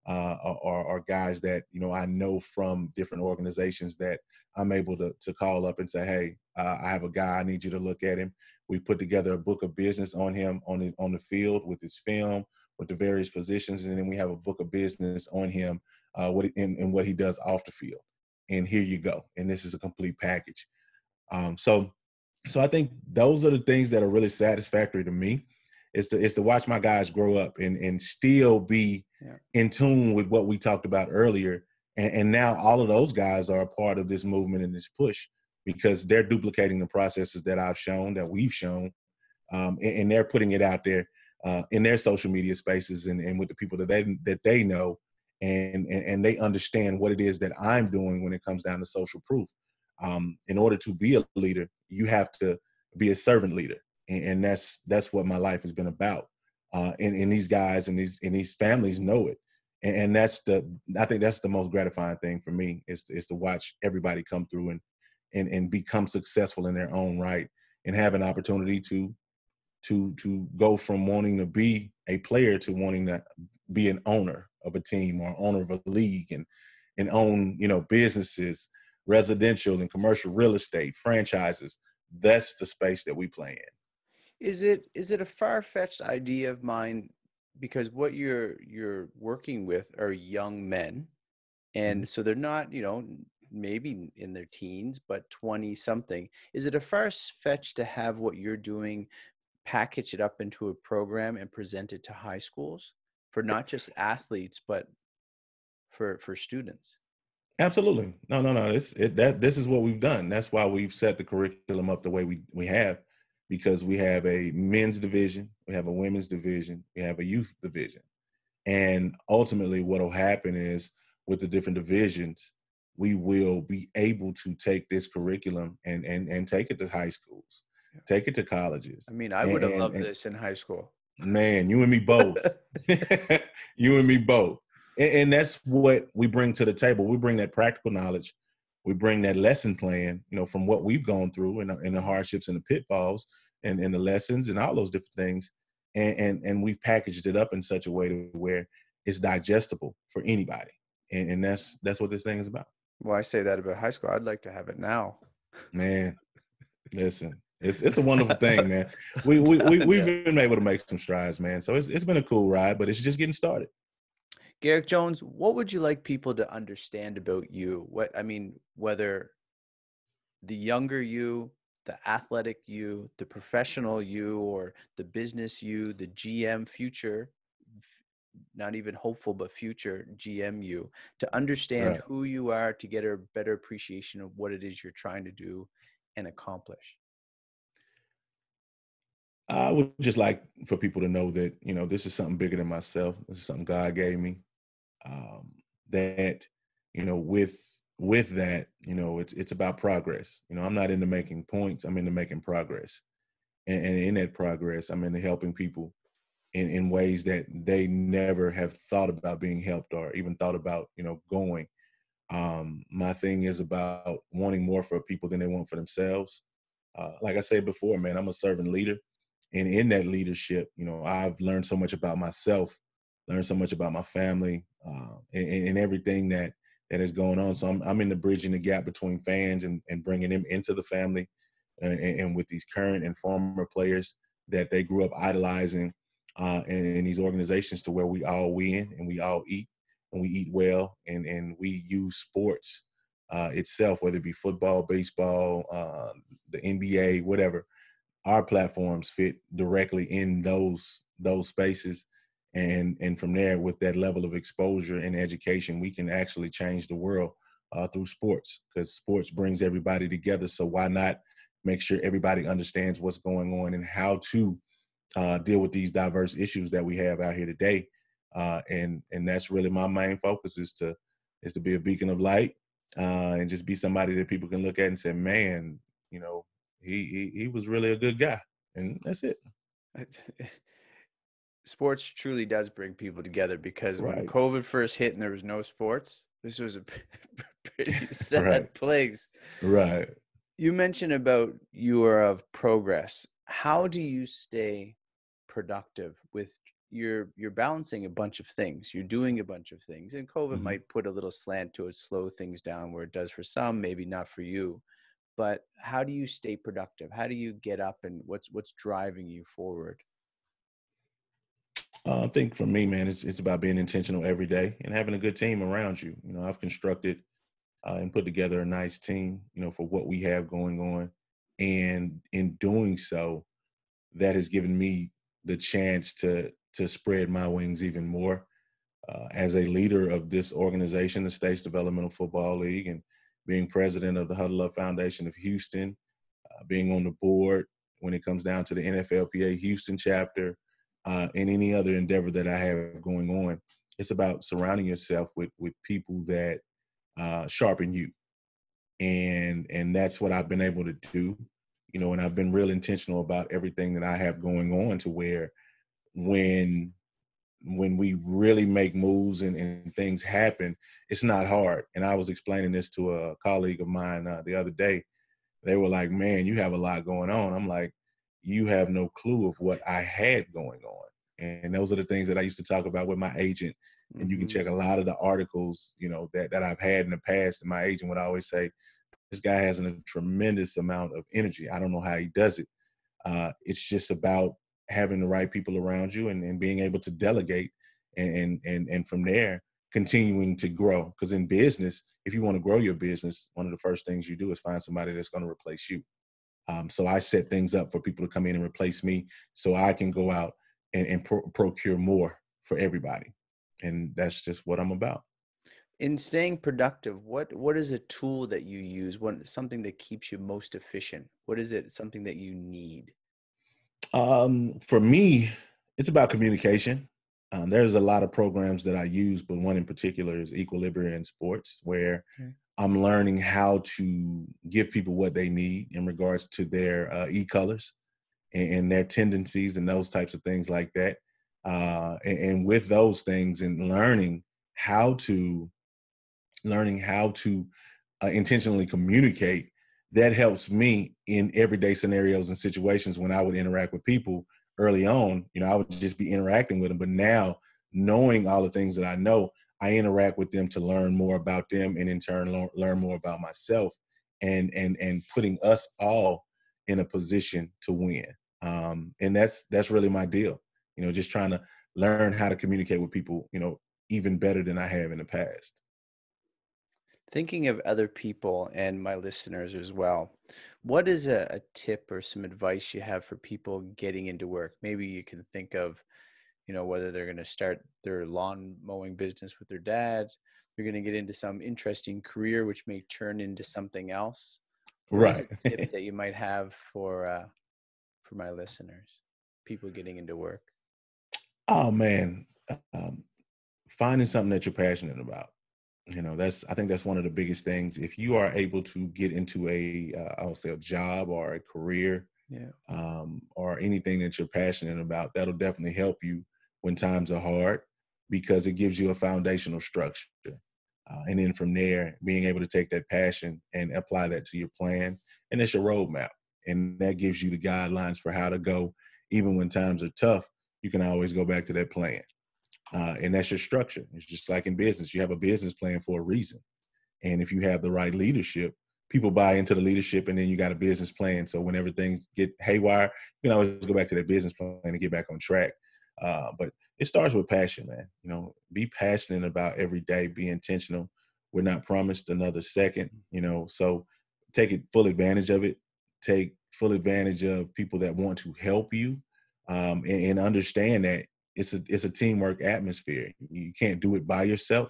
uh, are, are guys that you know I know from different organizations that I'm able to to call up and say, hey, uh, I have a guy, I need you to look at him. We put together a book of business on him on the on the field with his film, with the various positions, and then we have a book of business on him, uh, what and, and what he does off the field. And here you go, and this is a complete package. Um, so, so I think those are the things that are really satisfactory to me is to is to watch my guys grow up and and still be yeah. in tune with what we talked about earlier. And, and now all of those guys are a part of this movement and this push because they're duplicating the processes that I've shown, that we've shown, um, and, and, they're putting it out there uh, in their social media spaces and, and with the people that they that they know, and, and, and they understand what it is that I'm doing when it comes down to social proof. Um, in order to be a leader, you have to be a servant leader and, and that's that's what my life has been about. Uh, and, and these guys and these and these families know it, and, and that's the I think that's the most gratifying thing for me is to, is to watch everybody come through and and and become successful in their own right and have an opportunity to to to go from wanting to be a player to wanting to be an owner of a team or owner of a league and and own you know businesses residential and commercial real estate franchises. That's the space that we play in is it is it a far fetched idea of mine? Because what you're you're working with are young men, and mm-hmm. so they're not you know maybe in their teens but 20 something is it a far fetched to have what you're doing package it up into a program and present it to high schools for not just athletes but for for students? Absolutely. No no no it's it, that this is what we've done. That's why we've set the curriculum up the way we we have because we have a men's division, we have a women's division, we have a youth division. And ultimately, what will happen is with the different divisions, we will be able to take this curriculum and and and take it to high schools, take it to colleges. I mean, I would have loved and, this in high school. Man, you and me both. you and me both. And, and, that's what we bring to the table. We bring that practical knowledge we bring that lesson plan, you know, from what we've gone through and, uh, and the hardships and the pitfalls and, and the lessons and all those different things. And, and, and we've packaged it up in such a way to where it's digestible for anybody. And, and that's, that's what this thing is about. Well, I say that about high school. I'd like to have it now. Man, listen, it's it's a wonderful thing, man. We we, we we've been able to make some strides, man. So it's it's been a cool ride, but it's just getting started. Garrick Jones, what would you like people to understand about you? What I mean, whether the younger you, the athletic you, the professional you, or the business you, the GM future, not even hopeful, but future GM you, to understand right. who you are, to get a better appreciation of what it is you're trying to do and accomplish? I would just like for people to know that, you know, this is something bigger than myself. This is something God gave me um, that you know with with that you know it's it's about progress. You know i'm not into making points i'm into making progress. And, and in that progress i'm into helping people in, in ways that they never have thought about being helped or even thought about you know going. Um, my thing is about wanting more for people than they want for themselves. Uh, like i said before man i'm a servant leader. And in that leadership you know i've learned so much about myself learned so much about my family uh, and, and, everything that that is going on. So I'm I'm in the bridging the gap between fans and, and bringing them into the family, and, and with these current and former players that they grew up idolizing, uh, these organizations to where we all win and we all eat and we eat well and and we use sports uh, itself, whether it be football, baseball, uh, the NBA, whatever. our platforms fit directly in those those spaces and and from there with that level of exposure and education we can actually change the world uh, through sports because sports brings everybody together. So why not make sure everybody understands what's going on and how to uh, deal with these diverse issues that we have out here today? Uh, and and that's really my main focus is to is to be a beacon of light uh, and just be somebody that people can look at and say man you know he, he he was really a good guy. And that's it sports truly does bring people together because right. when COVID first hit and there was no sports, this was a pretty sad right. place. Right. You mentioned about you are of progress. How do you stay productive with you're you're balancing a bunch of things you're doing a bunch of things and covid mm-hmm. might put a little slant to it slow things down where it does for some maybe not for you but how do you stay productive how do you get up and what's what's driving you forward uh, I think for me, man, it's it's about being intentional every day and having a good team around you. You know, I've constructed uh, and put together a nice team, you know, for what we have going on, and in doing so, that has given me the chance to to spread my wings even more uh, as a leader of this organization, the States Developmental Football League, and being president of the Huddle Up Foundation of Houston, uh, being on the board when it comes down to the NFLPA Houston chapter uh, in any other endeavor that I have going on. It's about surrounding yourself with with people that uh, sharpen you, and and that's what I've been able to do. You know, and I've been real intentional about everything that I have going on to where when when we really make moves and, and things happen, it's not hard. And I was explaining this to a colleague of mine uh, the other day. They were like, "Man, you have a lot going on." I'm like, you have no clue of what I had going on. And those are the things that I used to talk about with my agent. And you can mm-hmm. check a lot of the articles, you know, that, that I've had in the past. And my agent would always say, this guy has a tremendous amount of energy. I don't know how he does it. Uh, it's just about having the right people around you and, and being able to delegate and, and, and from there, continuing to grow. Because in business, if you want to grow your business, one of the first things you do is find somebody that's going to replace you. Um, so I set things up for people to come in and replace me so I can go out and, and pro- procure more for everybody. And that's just what I'm about. In staying productive, what what is a tool that you use? What something that keeps you most efficient? What is it? Something that you need? Um, for me, it's about communication. Um, there's a lot of programs that I use, but one in particular is Equilibrium Sports, where okay. I'm learning how to give people what they need in regards to their uh, e-colors and, and, their tendencies and those types of things like that. Uh, and, and, with those things and learning how to learning how to uh, intentionally communicate that helps me in everyday scenarios and situations when I would interact with people early on. You know, I would just be interacting with them, but now knowing all the things that I know, I interact with them to learn more about them and in turn learn, more about myself and and and putting us all in a position to win. Um, and that's that's really my deal. You know, just trying to learn how to communicate with people, you know, even better than I have in the past. Thinking of other people and my listeners as well, what is a, a tip or some advice you have for people getting into work? Maybe you can think of you know whether they're going to start their lawn mowing business with their dad they're going to get into some interesting career which may turn into something else. What right. tip that you might have for uh for my listeners people getting into work? Oh man um, finding something that you're passionate about you know that's i think that's one of the biggest things. If you are able to get into a uh, i'll say a job or a career yeah. um, or anything that you're passionate about that'll definitely help you when times are hard because it gives you a foundational structure. Uh, and then from there, being able to take that passion and apply that to your plan. And it's your roadmap. And that gives you the guidelines for how to go. Even when times are tough, you can always go back to that plan. Uh, and that's your structure. It's just like in business, you have a business plan for a reason. And if you have the right leadership, people buy into the leadership and then you got a business plan. So whenever things get haywire, you can always go back to that business plan and get back on track. Uh, but it starts with passion, man. You know, be passionate about every day, be intentional. We're not promised another second, you know, so take it full advantage of it. Take full advantage of people that want to help you um, and, and, understand that it's a it's a teamwork atmosphere. You can't do it by yourself.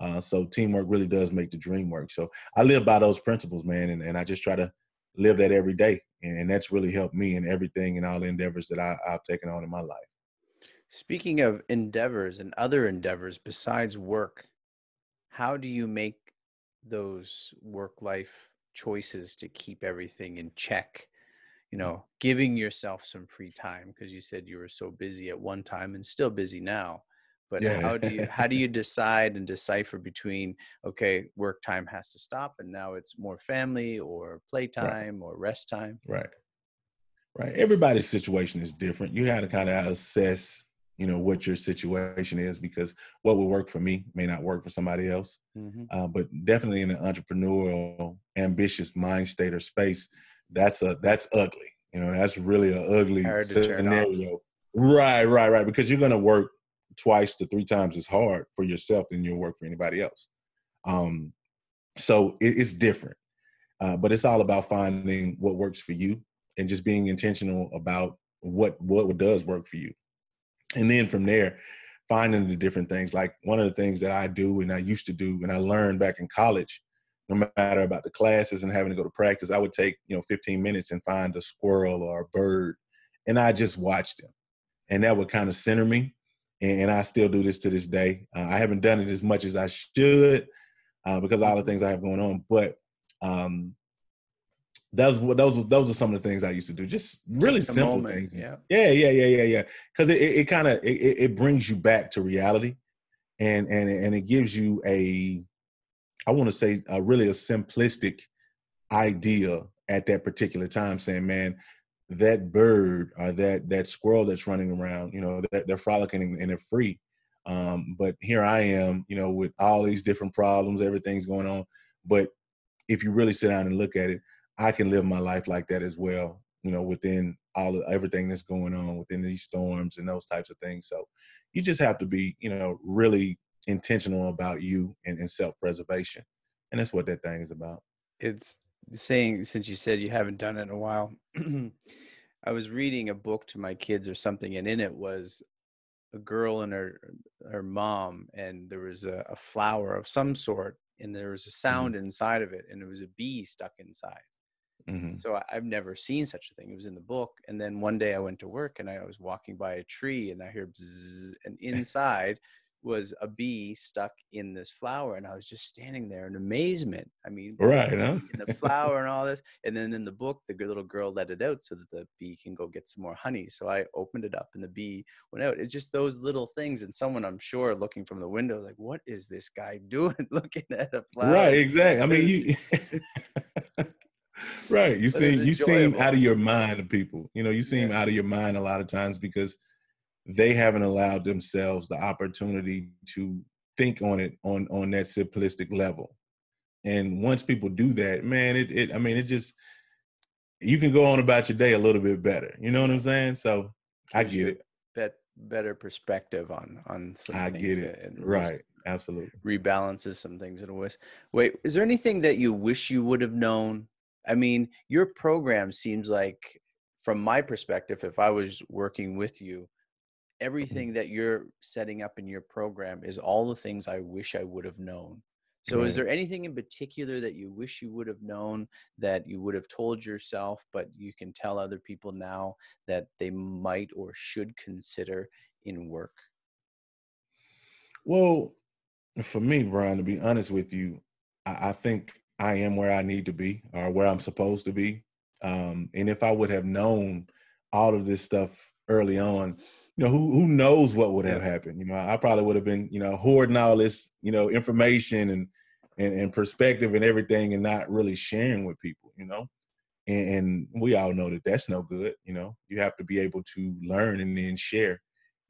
Uh, so teamwork really does make the dream work. So I live by those principles, man, and, and I just try to live that every day, and, that's really helped me in everything and all the endeavors that I, I've taken on in my life. Speaking of endeavors and other endeavors besides work, how do you make those work life choices to keep everything in check? You mm. know, giving yourself some free time because you said you were so busy at one time and still busy now. But yeah. how do you how do you decide and decipher between okay, work time has to stop and now it's more family or playtime right. or rest time? Right. Right. Everybody's situation is different. You have to kind of assess you know what your situation is because what will work for me may not work for somebody else. Mm-hmm. uh, but definitely in an entrepreneurial ambitious mind state or space that's a that's ugly. You know that's really an ugly scenario. Right right right. Because you're going to work twice to three times as hard for yourself than you'll work for anybody else. Um so it, it's different. Uh, but it's all about finding what works for you and just being intentional about what what does work for you and then from there finding the different things. Like one of the things that i do and i used to do and i learned back in college no matter about the classes and having to go to practice i would take you know 15 minutes and find a squirrel or a bird and i just watched them. And that would kind of center me and, i still do this to this day. Uh, i haven't done it as much as i should uh, because all the things i have going on but um, those those those are some of the things I used to do. Just really simple moment. things. Yeah, yeah, yeah, yeah, yeah, yeah. Because it, it, it kind of it, it brings you back to reality, and and and it gives you a, I want to say, a really a simplistic idea at that particular time. Saying, man, that bird or that that squirrel that's running around, you know, that they're frolicking and they're free. Um, but here I am, you know, with all these different problems, everything's going on. But if you really sit down and look at it, I can live my life like that as well, you know, within all of everything that's going on within these storms and those types of things. So you just have to be, you know, really intentional about you and, and self preservation. And that's what that thing is about. It's saying, since you said you haven't done it in a while, I was reading a book to my kids or something, and in it was a girl and her her mom, and there was a, a flower of some sort, and there was a mm-hmm. sound mm-hmm. inside of it, and it was a bee stuck inside. Mm-hmm. So I, have never seen such a thing. It was in the book. And then one day I went to work and I was walking by a tree and I hear bzzz, and inside was a bee stuck in this flower. And I was just standing there in amazement. I mean, right, huh? the flower and all this. And then in the book, the little girl let it out so that the bee can go get some more honey. So I opened it up and the bee went out. It's just those little things. And someone, I'm sure, looking from the window, like, what is this guy doing looking at a flower? Right, exactly. I mean, you. Right. You seem you seem out of your mind of people. You know, you seem yeah. out of your mind a lot of times because they haven't allowed themselves the opportunity to think on it on on that simplistic level. And once people do that, man, it, it I mean, it just you can go on about your day a little bit better. You know what I'm saying? So I get it. Bet, better perspective on on some I get it. right. Absolutely. Rebalances some things in a way. Wait, is there anything that you wish you would have known I mean, your program seems like, from my perspective, if I was working with you, mm-hmm. everything that you're setting up in your program is all the things I wish I would have known. So, right. is there anything in particular that you wish you would have known that you would have told yourself, but you can tell other people now that they might or should consider in work? Well, for me, Brian, to be honest with you, I, I think I am where I need to be or where I'm supposed to be. Um, and if I would have known all of this stuff early on, you know, who who knows what would have happened? You know, I probably would have been, you know, hoarding all this, you know, information and and, and perspective and everything, and not really sharing with people. You know, and, and, we all know that that's no good. You know, you have to be able to learn and then share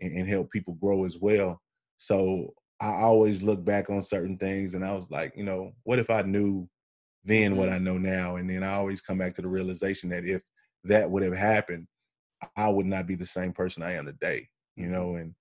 and, and help people grow as well. So I always look back on certain things, and I was like, you know, what if I knew then what mm-hmm. I know now. And then I always come back to the realization that if that would have happened, I would not be the same person I am today. You mm-hmm. know, and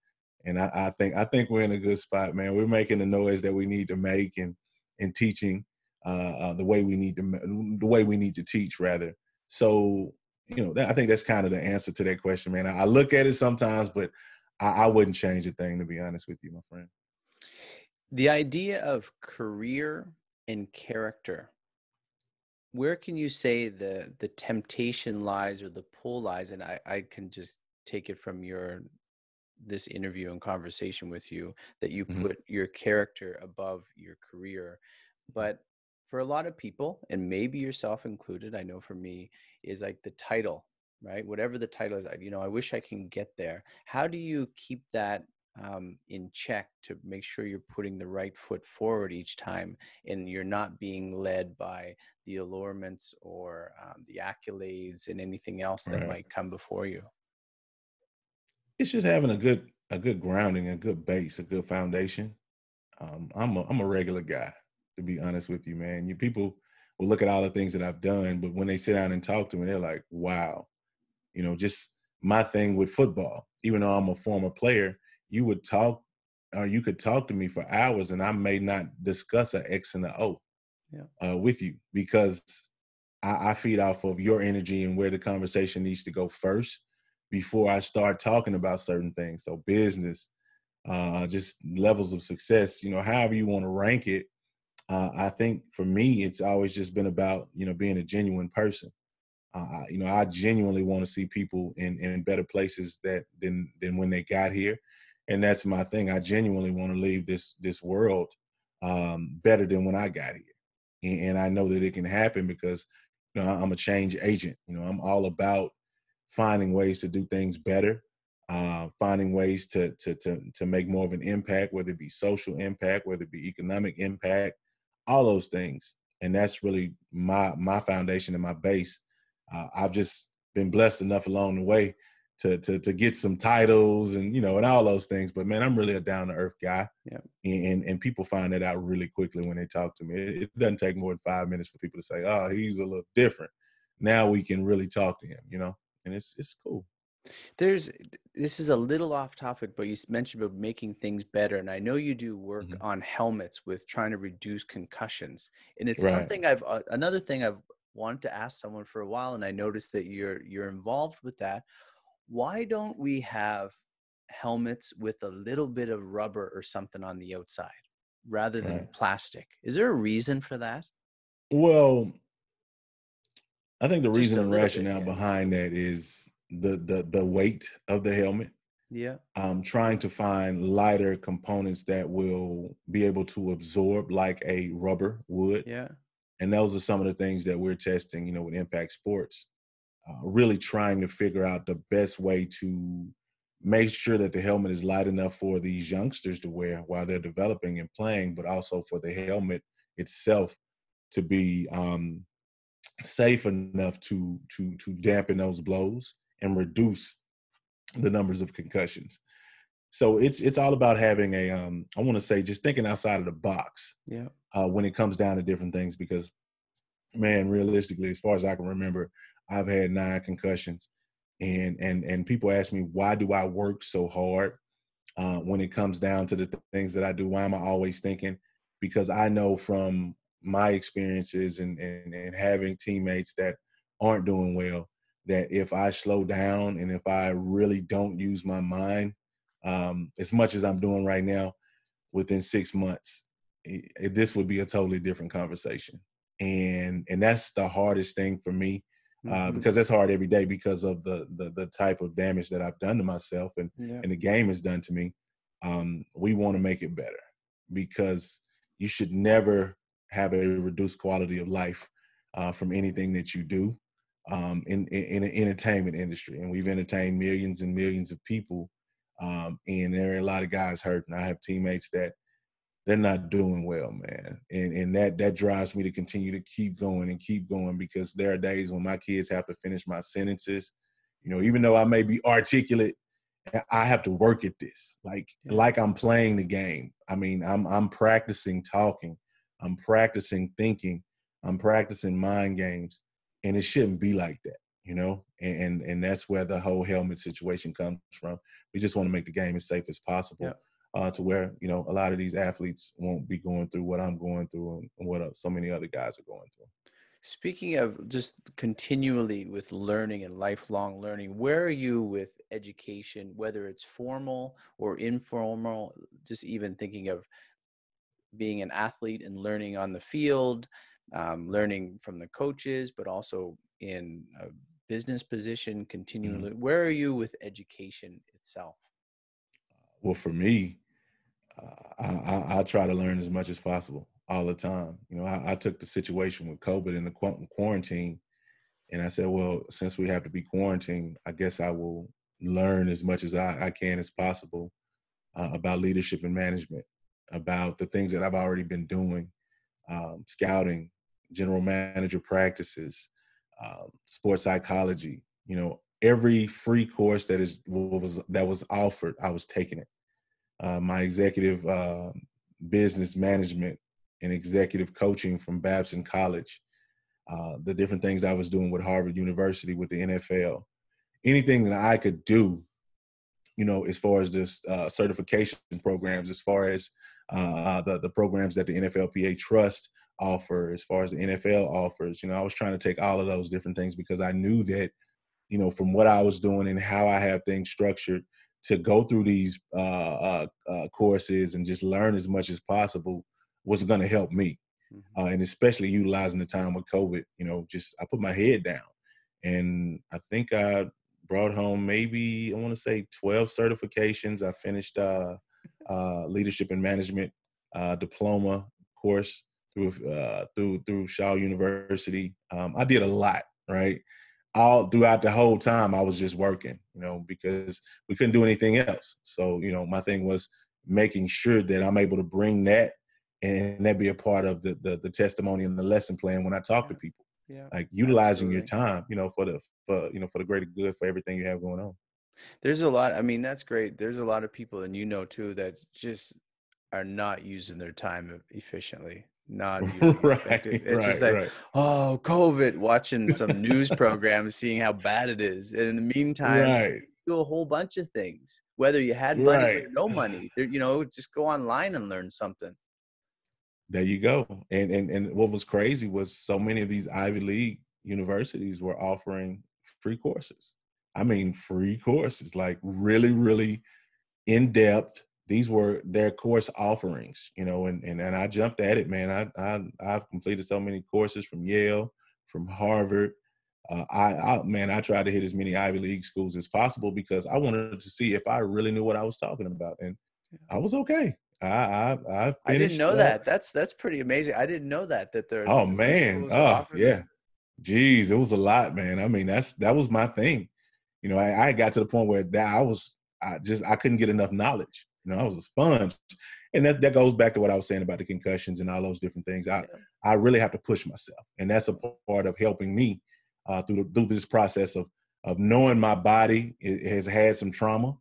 and I, I think I think we're in a good spot, man. We're making the noise that we need to make and and teaching uh, uh, the way we need to the way we need to teach rather. So you know, that, I think that's kind of the answer to that question, man. I, I look at it sometimes, but I, I wouldn't change a thing to be honest with you, my friend. The idea of career and character where can you say the the temptation lies or the pull lies? And i i can just take it from your this interview and conversation with you that you mm-hmm. put your character above your career. But for a lot of people and maybe yourself included i know for me is like the title right? Whatever the title is you know i wish i can get there. How do you keep that um, in check to make sure you're putting the right foot forward each time and you're not being led by the allurements or um, the accolades and anything else that right. might come before you. It's just having a good a good grounding a good base a good foundation. Um, i'm a, I'm a regular guy to be honest with you man. You people will look at all the things that i've done but when they sit down and talk to me they're like wow. You know just my thing with football even though i'm a former player you would talk or you could talk to me for hours and I may not discuss an X and an O yeah. uh, with you because I, I, feed off of your energy and where the conversation needs to go first before I start talking about certain things. So business, uh, just levels of success, you know, however you want to rank it. Uh, I think for me, it's always just been about, you know, being a genuine person. Uh, you know, I genuinely want to see people in, in better places that than than when they got here and that's my thing. I genuinely want to leave this this world um, better than when I got here, and, and, I know that it can happen because you know I'm a change agent. You know, I'm all about finding ways to do things better, uh, finding ways to to to to make more of an impact, whether it be social impact, whether it be economic impact, all those things. And that's really my my foundation and my base. Uh, I've just been blessed enough along the way to to to get some titles and you know and all those things. But man, I'm really a down to earth guy. Yeah. And and people find that out really quickly when they talk to me. It, it, doesn't take more than five minutes for people to say, "Oh, he's a little different." Now we can really talk to him, you know, and it's it's cool. There's this is a little off topic, but you mentioned about making things better, and I know you do work mm-hmm. on helmets with trying to reduce concussions, and it's right. something I've uh, another thing I've wanted to ask someone for a while, and I noticed that you're you're involved with that why don't we have helmets with a little bit of rubber or something on the outside rather than right. plastic? Is there a reason for that? Well, I think the Just reason and rationale bit, yeah. behind that is the the the weight of the helmet. Yeah. Um, trying to find lighter components that will be able to absorb like a rubber would. Yeah. And those are some of the things that we're testing, you know, with Impact Sports uh, really trying to figure out the best way to make sure that the helmet is light enough for these youngsters to wear while they're developing and playing, but also for the helmet itself to be um, safe enough to to to dampen those blows and reduce the numbers of concussions. So it's it's all about having a um, I want to say just thinking outside of the box. Yeah. Uh, when it comes down to different things, because man, realistically, as far as I can remember, I've had nine concussions, and and and people ask me why do I work so hard uh, when it comes down to the th- things that I do? Why am I always thinking? Because I know from my experiences and, and and having teammates that aren't doing well that if I slow down and if I really don't use my mind um, as much as I'm doing right now, within six months, it, it, this would be a totally different conversation. And and that's the hardest thing for me uh, mm-hmm. because that's hard every day because of the, the, the type of damage that I've done to myself and yeah. and the game has done to me. Um, we want to make it better because you should never have a reduced quality of life uh, from anything that you do um, in, in, in the entertainment industry. And we've entertained millions and millions of people, um, and there are a lot of guys hurt. And I have teammates that they're not doing well, man. And and that that drives me to continue to keep going and keep going because there are days when my kids have to finish my sentences. You know, even though I may be articulate, I have to work at this. Like like I'm playing the game. I mean, I'm I'm practicing talking. I'm practicing thinking. I'm practicing mind games. And it shouldn't be like that, you know? And and, and that's where the whole helmet situation comes from. We just want to make the game as safe as possible. Yeah uh, to where you know a lot of these athletes won't be going through what I'm going through and what uh, so many other guys are going through. Speaking of just continually with learning and lifelong learning, where are you with education, whether it's formal or informal? Just even thinking of being an athlete and learning on the field, um, learning from the coaches, but also in a business position, continually. Mm-hmm. Where are you with education itself? Well, for me, I, I, I, try to learn as much as possible all the time. You know, I, I took the situation with COVID and the quarantine, and I said, well, since we have to be quarantined, I guess I will learn as much as I, I can as possible uh, about leadership and management, about the things that I've already been doing, um, scouting, general manager practices, uh, sports psychology. You know, every free course that is was that was offered, I was taking it. Uh, my executive uh, business management and executive coaching from Babson College, uh, the different things I was doing with Harvard University with the NFL, anything that I could do, you know, as far as this uh, certification programs, as far as uh, the the programs that the NFLPA Trust offer, as far as the NFL offers, you know, I was trying to take all of those different things because I knew that, you know, from what I was doing and how I have things structured to go through these uh, uh, uh, courses and just learn as much as possible was going to help me. Mm-hmm. Uh, and especially utilizing the time with COVID, you know, just I put my head down and I think I brought home maybe, I want to say 12 certifications. I finished uh, uh, leadership and management uh, diploma course through, uh, through, through Shaw University. Um, I did a lot, right? All throughout the whole time I was just working, you know, because we couldn't do anything else. So, you know, my thing was making sure that I'm able to bring that and that be a part of the, the, the testimony and the lesson plan when I talk to people. Yeah, like utilizing absolutely. your time, you know, for the for you know for the greater good for everything you have going on. There's a lot. I mean, that's great. There's a lot of people, and you know too, that just are not using their time efficiently. Not right. It's right, just like, right. oh, COVID, watching some news program, seeing how bad it is. And in the meantime, right. do a whole bunch of things. Whether you had money or no money, you know, just go online and learn something. There you go. And and and what was crazy was so many of these Ivy League universities were offering free courses. I mean, free courses, like really, really in depth. These were their course offerings, you know, and, and, and I jumped at it, man. I, I, I've completed so many courses from Yale, from Harvard. Uh, I, I, man, I tried to hit as many Ivy League schools as possible because I wanted to see if I really knew what I was talking about, and I was okay. I I I, I didn't know that. That's that's pretty amazing. I didn't know that that there. Oh man, oh yeah, jeez, it was a lot, man. I mean, that's that was my thing. You know, I, I got to the point where that I was I just I couldn't get enough knowledge. You know, I was a sponge, and that that goes back to what I was saying about the concussions and all those different things. I. I really have to push myself, and that's a part of helping me uh, through through this process of of knowing my body has had some trauma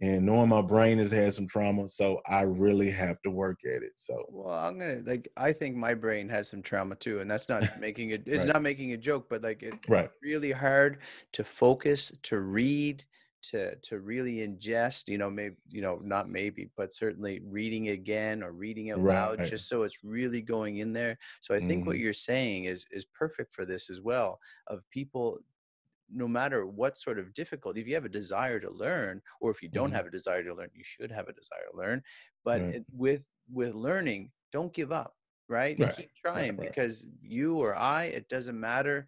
and knowing my brain has had some trauma so i really have to work at it so well i'm gonna like i think my brain has some trauma too and that's not making it it's right. not making a joke but like it, right. it's really hard to focus to read to to really ingest you know maybe you know not maybe but certainly reading again or reading it right. loud just so it's really going in there so i think mm-hmm. what you're saying is is perfect for this as well of people no matter what sort of difficulty, if you have a desire to learn, or if you don't mm-hmm. have a desire to learn, you should have a desire to learn. But right. it, with with learning, don't give up. Right? right. Keep trying because you or I, it doesn't matter.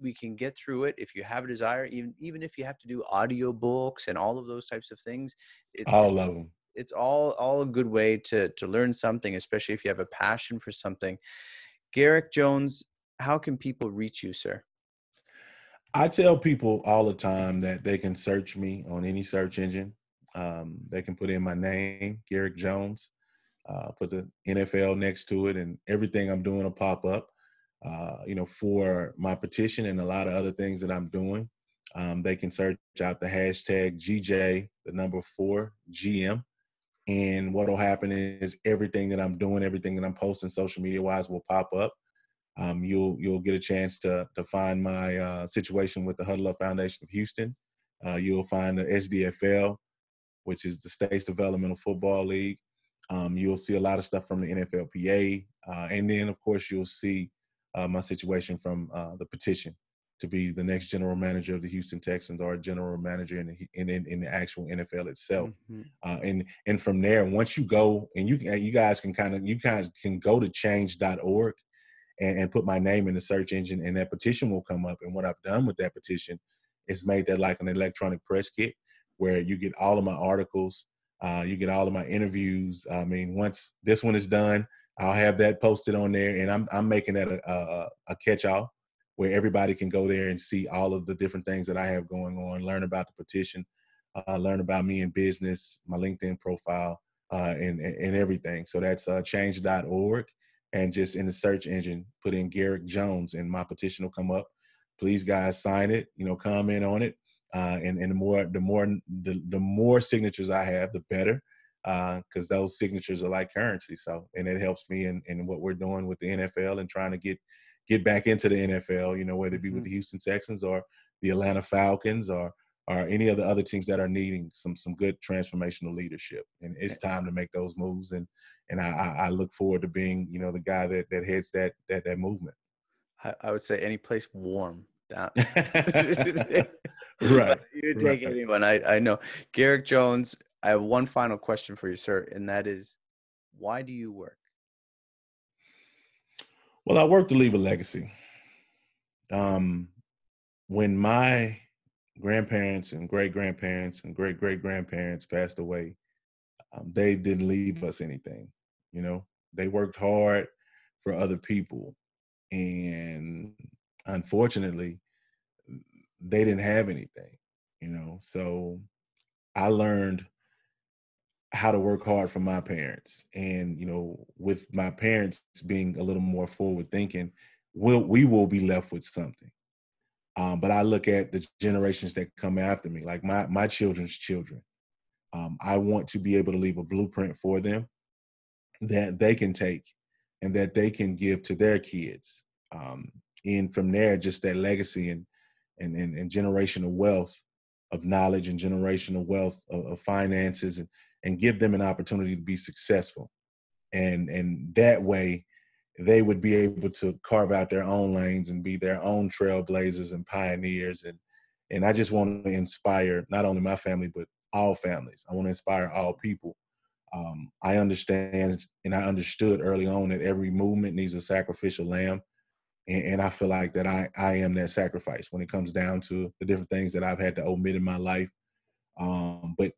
We can get through it if you have a desire. Even even if you have to do audio books and all of those types of things. It, all of them. It's all all a good way to to learn something, especially if you have a passion for something. Garrick Jones, how can people reach you, sir? I tell people all the time that they can search me on any search engine. Um, they can put in my name, Garrick Jones, uh, put the NFL next to it, and everything I'm doing will pop up. Uh, you know, for my petition and a lot of other things that I'm doing, um, they can search out the hashtag GJ, the number four GM. And what will happen is everything that I'm doing, everything that I'm posting social media wise will pop up um, you'll you'll get a chance to to find my uh, situation with the Huddle Up Foundation of Houston. Uh, you'll find the SDFL, which is the States Developmental Football League. Um, you'll see a lot of stuff from the NFLPA, uh, and then of course you'll see uh, my situation from uh, the petition to be the next general manager of the Houston Texans or general manager in the, in, in, in the actual NFL itself. Mm-hmm. Uh, and and from there, once you go and you you guys can kind of you guys can go to change.org and, and put my name in the search engine and that petition will come up. And what I've done with that petition is made that like an electronic press kit where you get all of my articles, uh, you get all of my interviews. I mean, once this one is done, I'll have that posted on there, and I'm I'm making that a, a, a catch-all where everybody can go there and see all of the different things that I have going on, learn about the petition, uh, learn about me in business, my LinkedIn profile, uh, and, and everything. So that's uh, change.org. And just in the search engine, put in Garrick Jones, and my petition will come up. Please, guys, sign it. You know, comment on it. Uh, and and the more the more the, the more signatures I have, the better, because uh, those signatures are like currency. So and it helps me in in what we're doing with the NFL and trying to get get back into the NFL, you know, whether it be with mm-hmm. the Houston Texans or the Atlanta Falcons or or any of the other teams that are needing some some good transformational leadership. And it's time to make those moves. And and I, I look forward to being, you know, the guy that that heads that that that movement. I, I would say any place warm. right. you take right. anyone. I, I know. Garrick Jones, I have one final question for you, sir, and that is why do you work? Well, I work to leave a legacy. Um, when my grandparents and great grandparents and great great grandparents passed away, um, they didn't leave us anything. You know, they worked hard for other people, and unfortunately, they didn't have anything. You know, so I learned how to work hard for my parents and you know with my parents being a little more forward thinking we'll, we will be left with something. Um, but i look at the generations that come after me like my my children's children. Um, i want to be able to leave a blueprint for them that they can take and that they can give to their kids. Um, and from there just that legacy and and, and, and generational wealth of knowledge and generational wealth of, of finances and and give them an opportunity to be successful and and that way they would be able to carve out their own lanes and be their own trailblazers and pioneers and and I just want to inspire not only my family but all families. I want to inspire all people. Um, I understand and I understood early on that every movement needs a sacrificial lamb, and, and, I feel like that I I am that sacrifice when it comes down to the different things that I've had to omit in my life. Um, but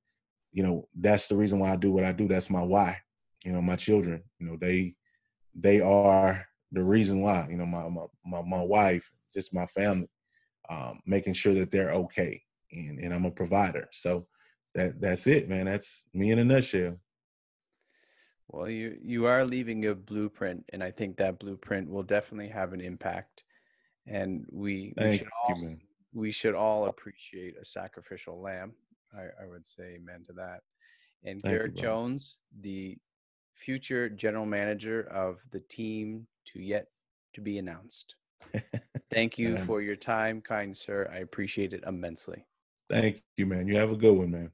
you know that's the reason why i do what i do. That's my why you know my children you know they they are the reason why you know my my my, my wife just my family um, making sure that they're okay and and i'm a provider. So that that's it man. That's me in a nutshell. Well you you are leaving a blueprint and i think that blueprint will definitely have an impact. And we, we should all you, we should all appreciate a sacrificial lamb I, I would say amen to that. And Thank Garrick you, Jones, the future general manager of the team to yet to be announced. Thank you for your time, kind sir. I appreciate it immensely. Thank you, man. You have a good one, man.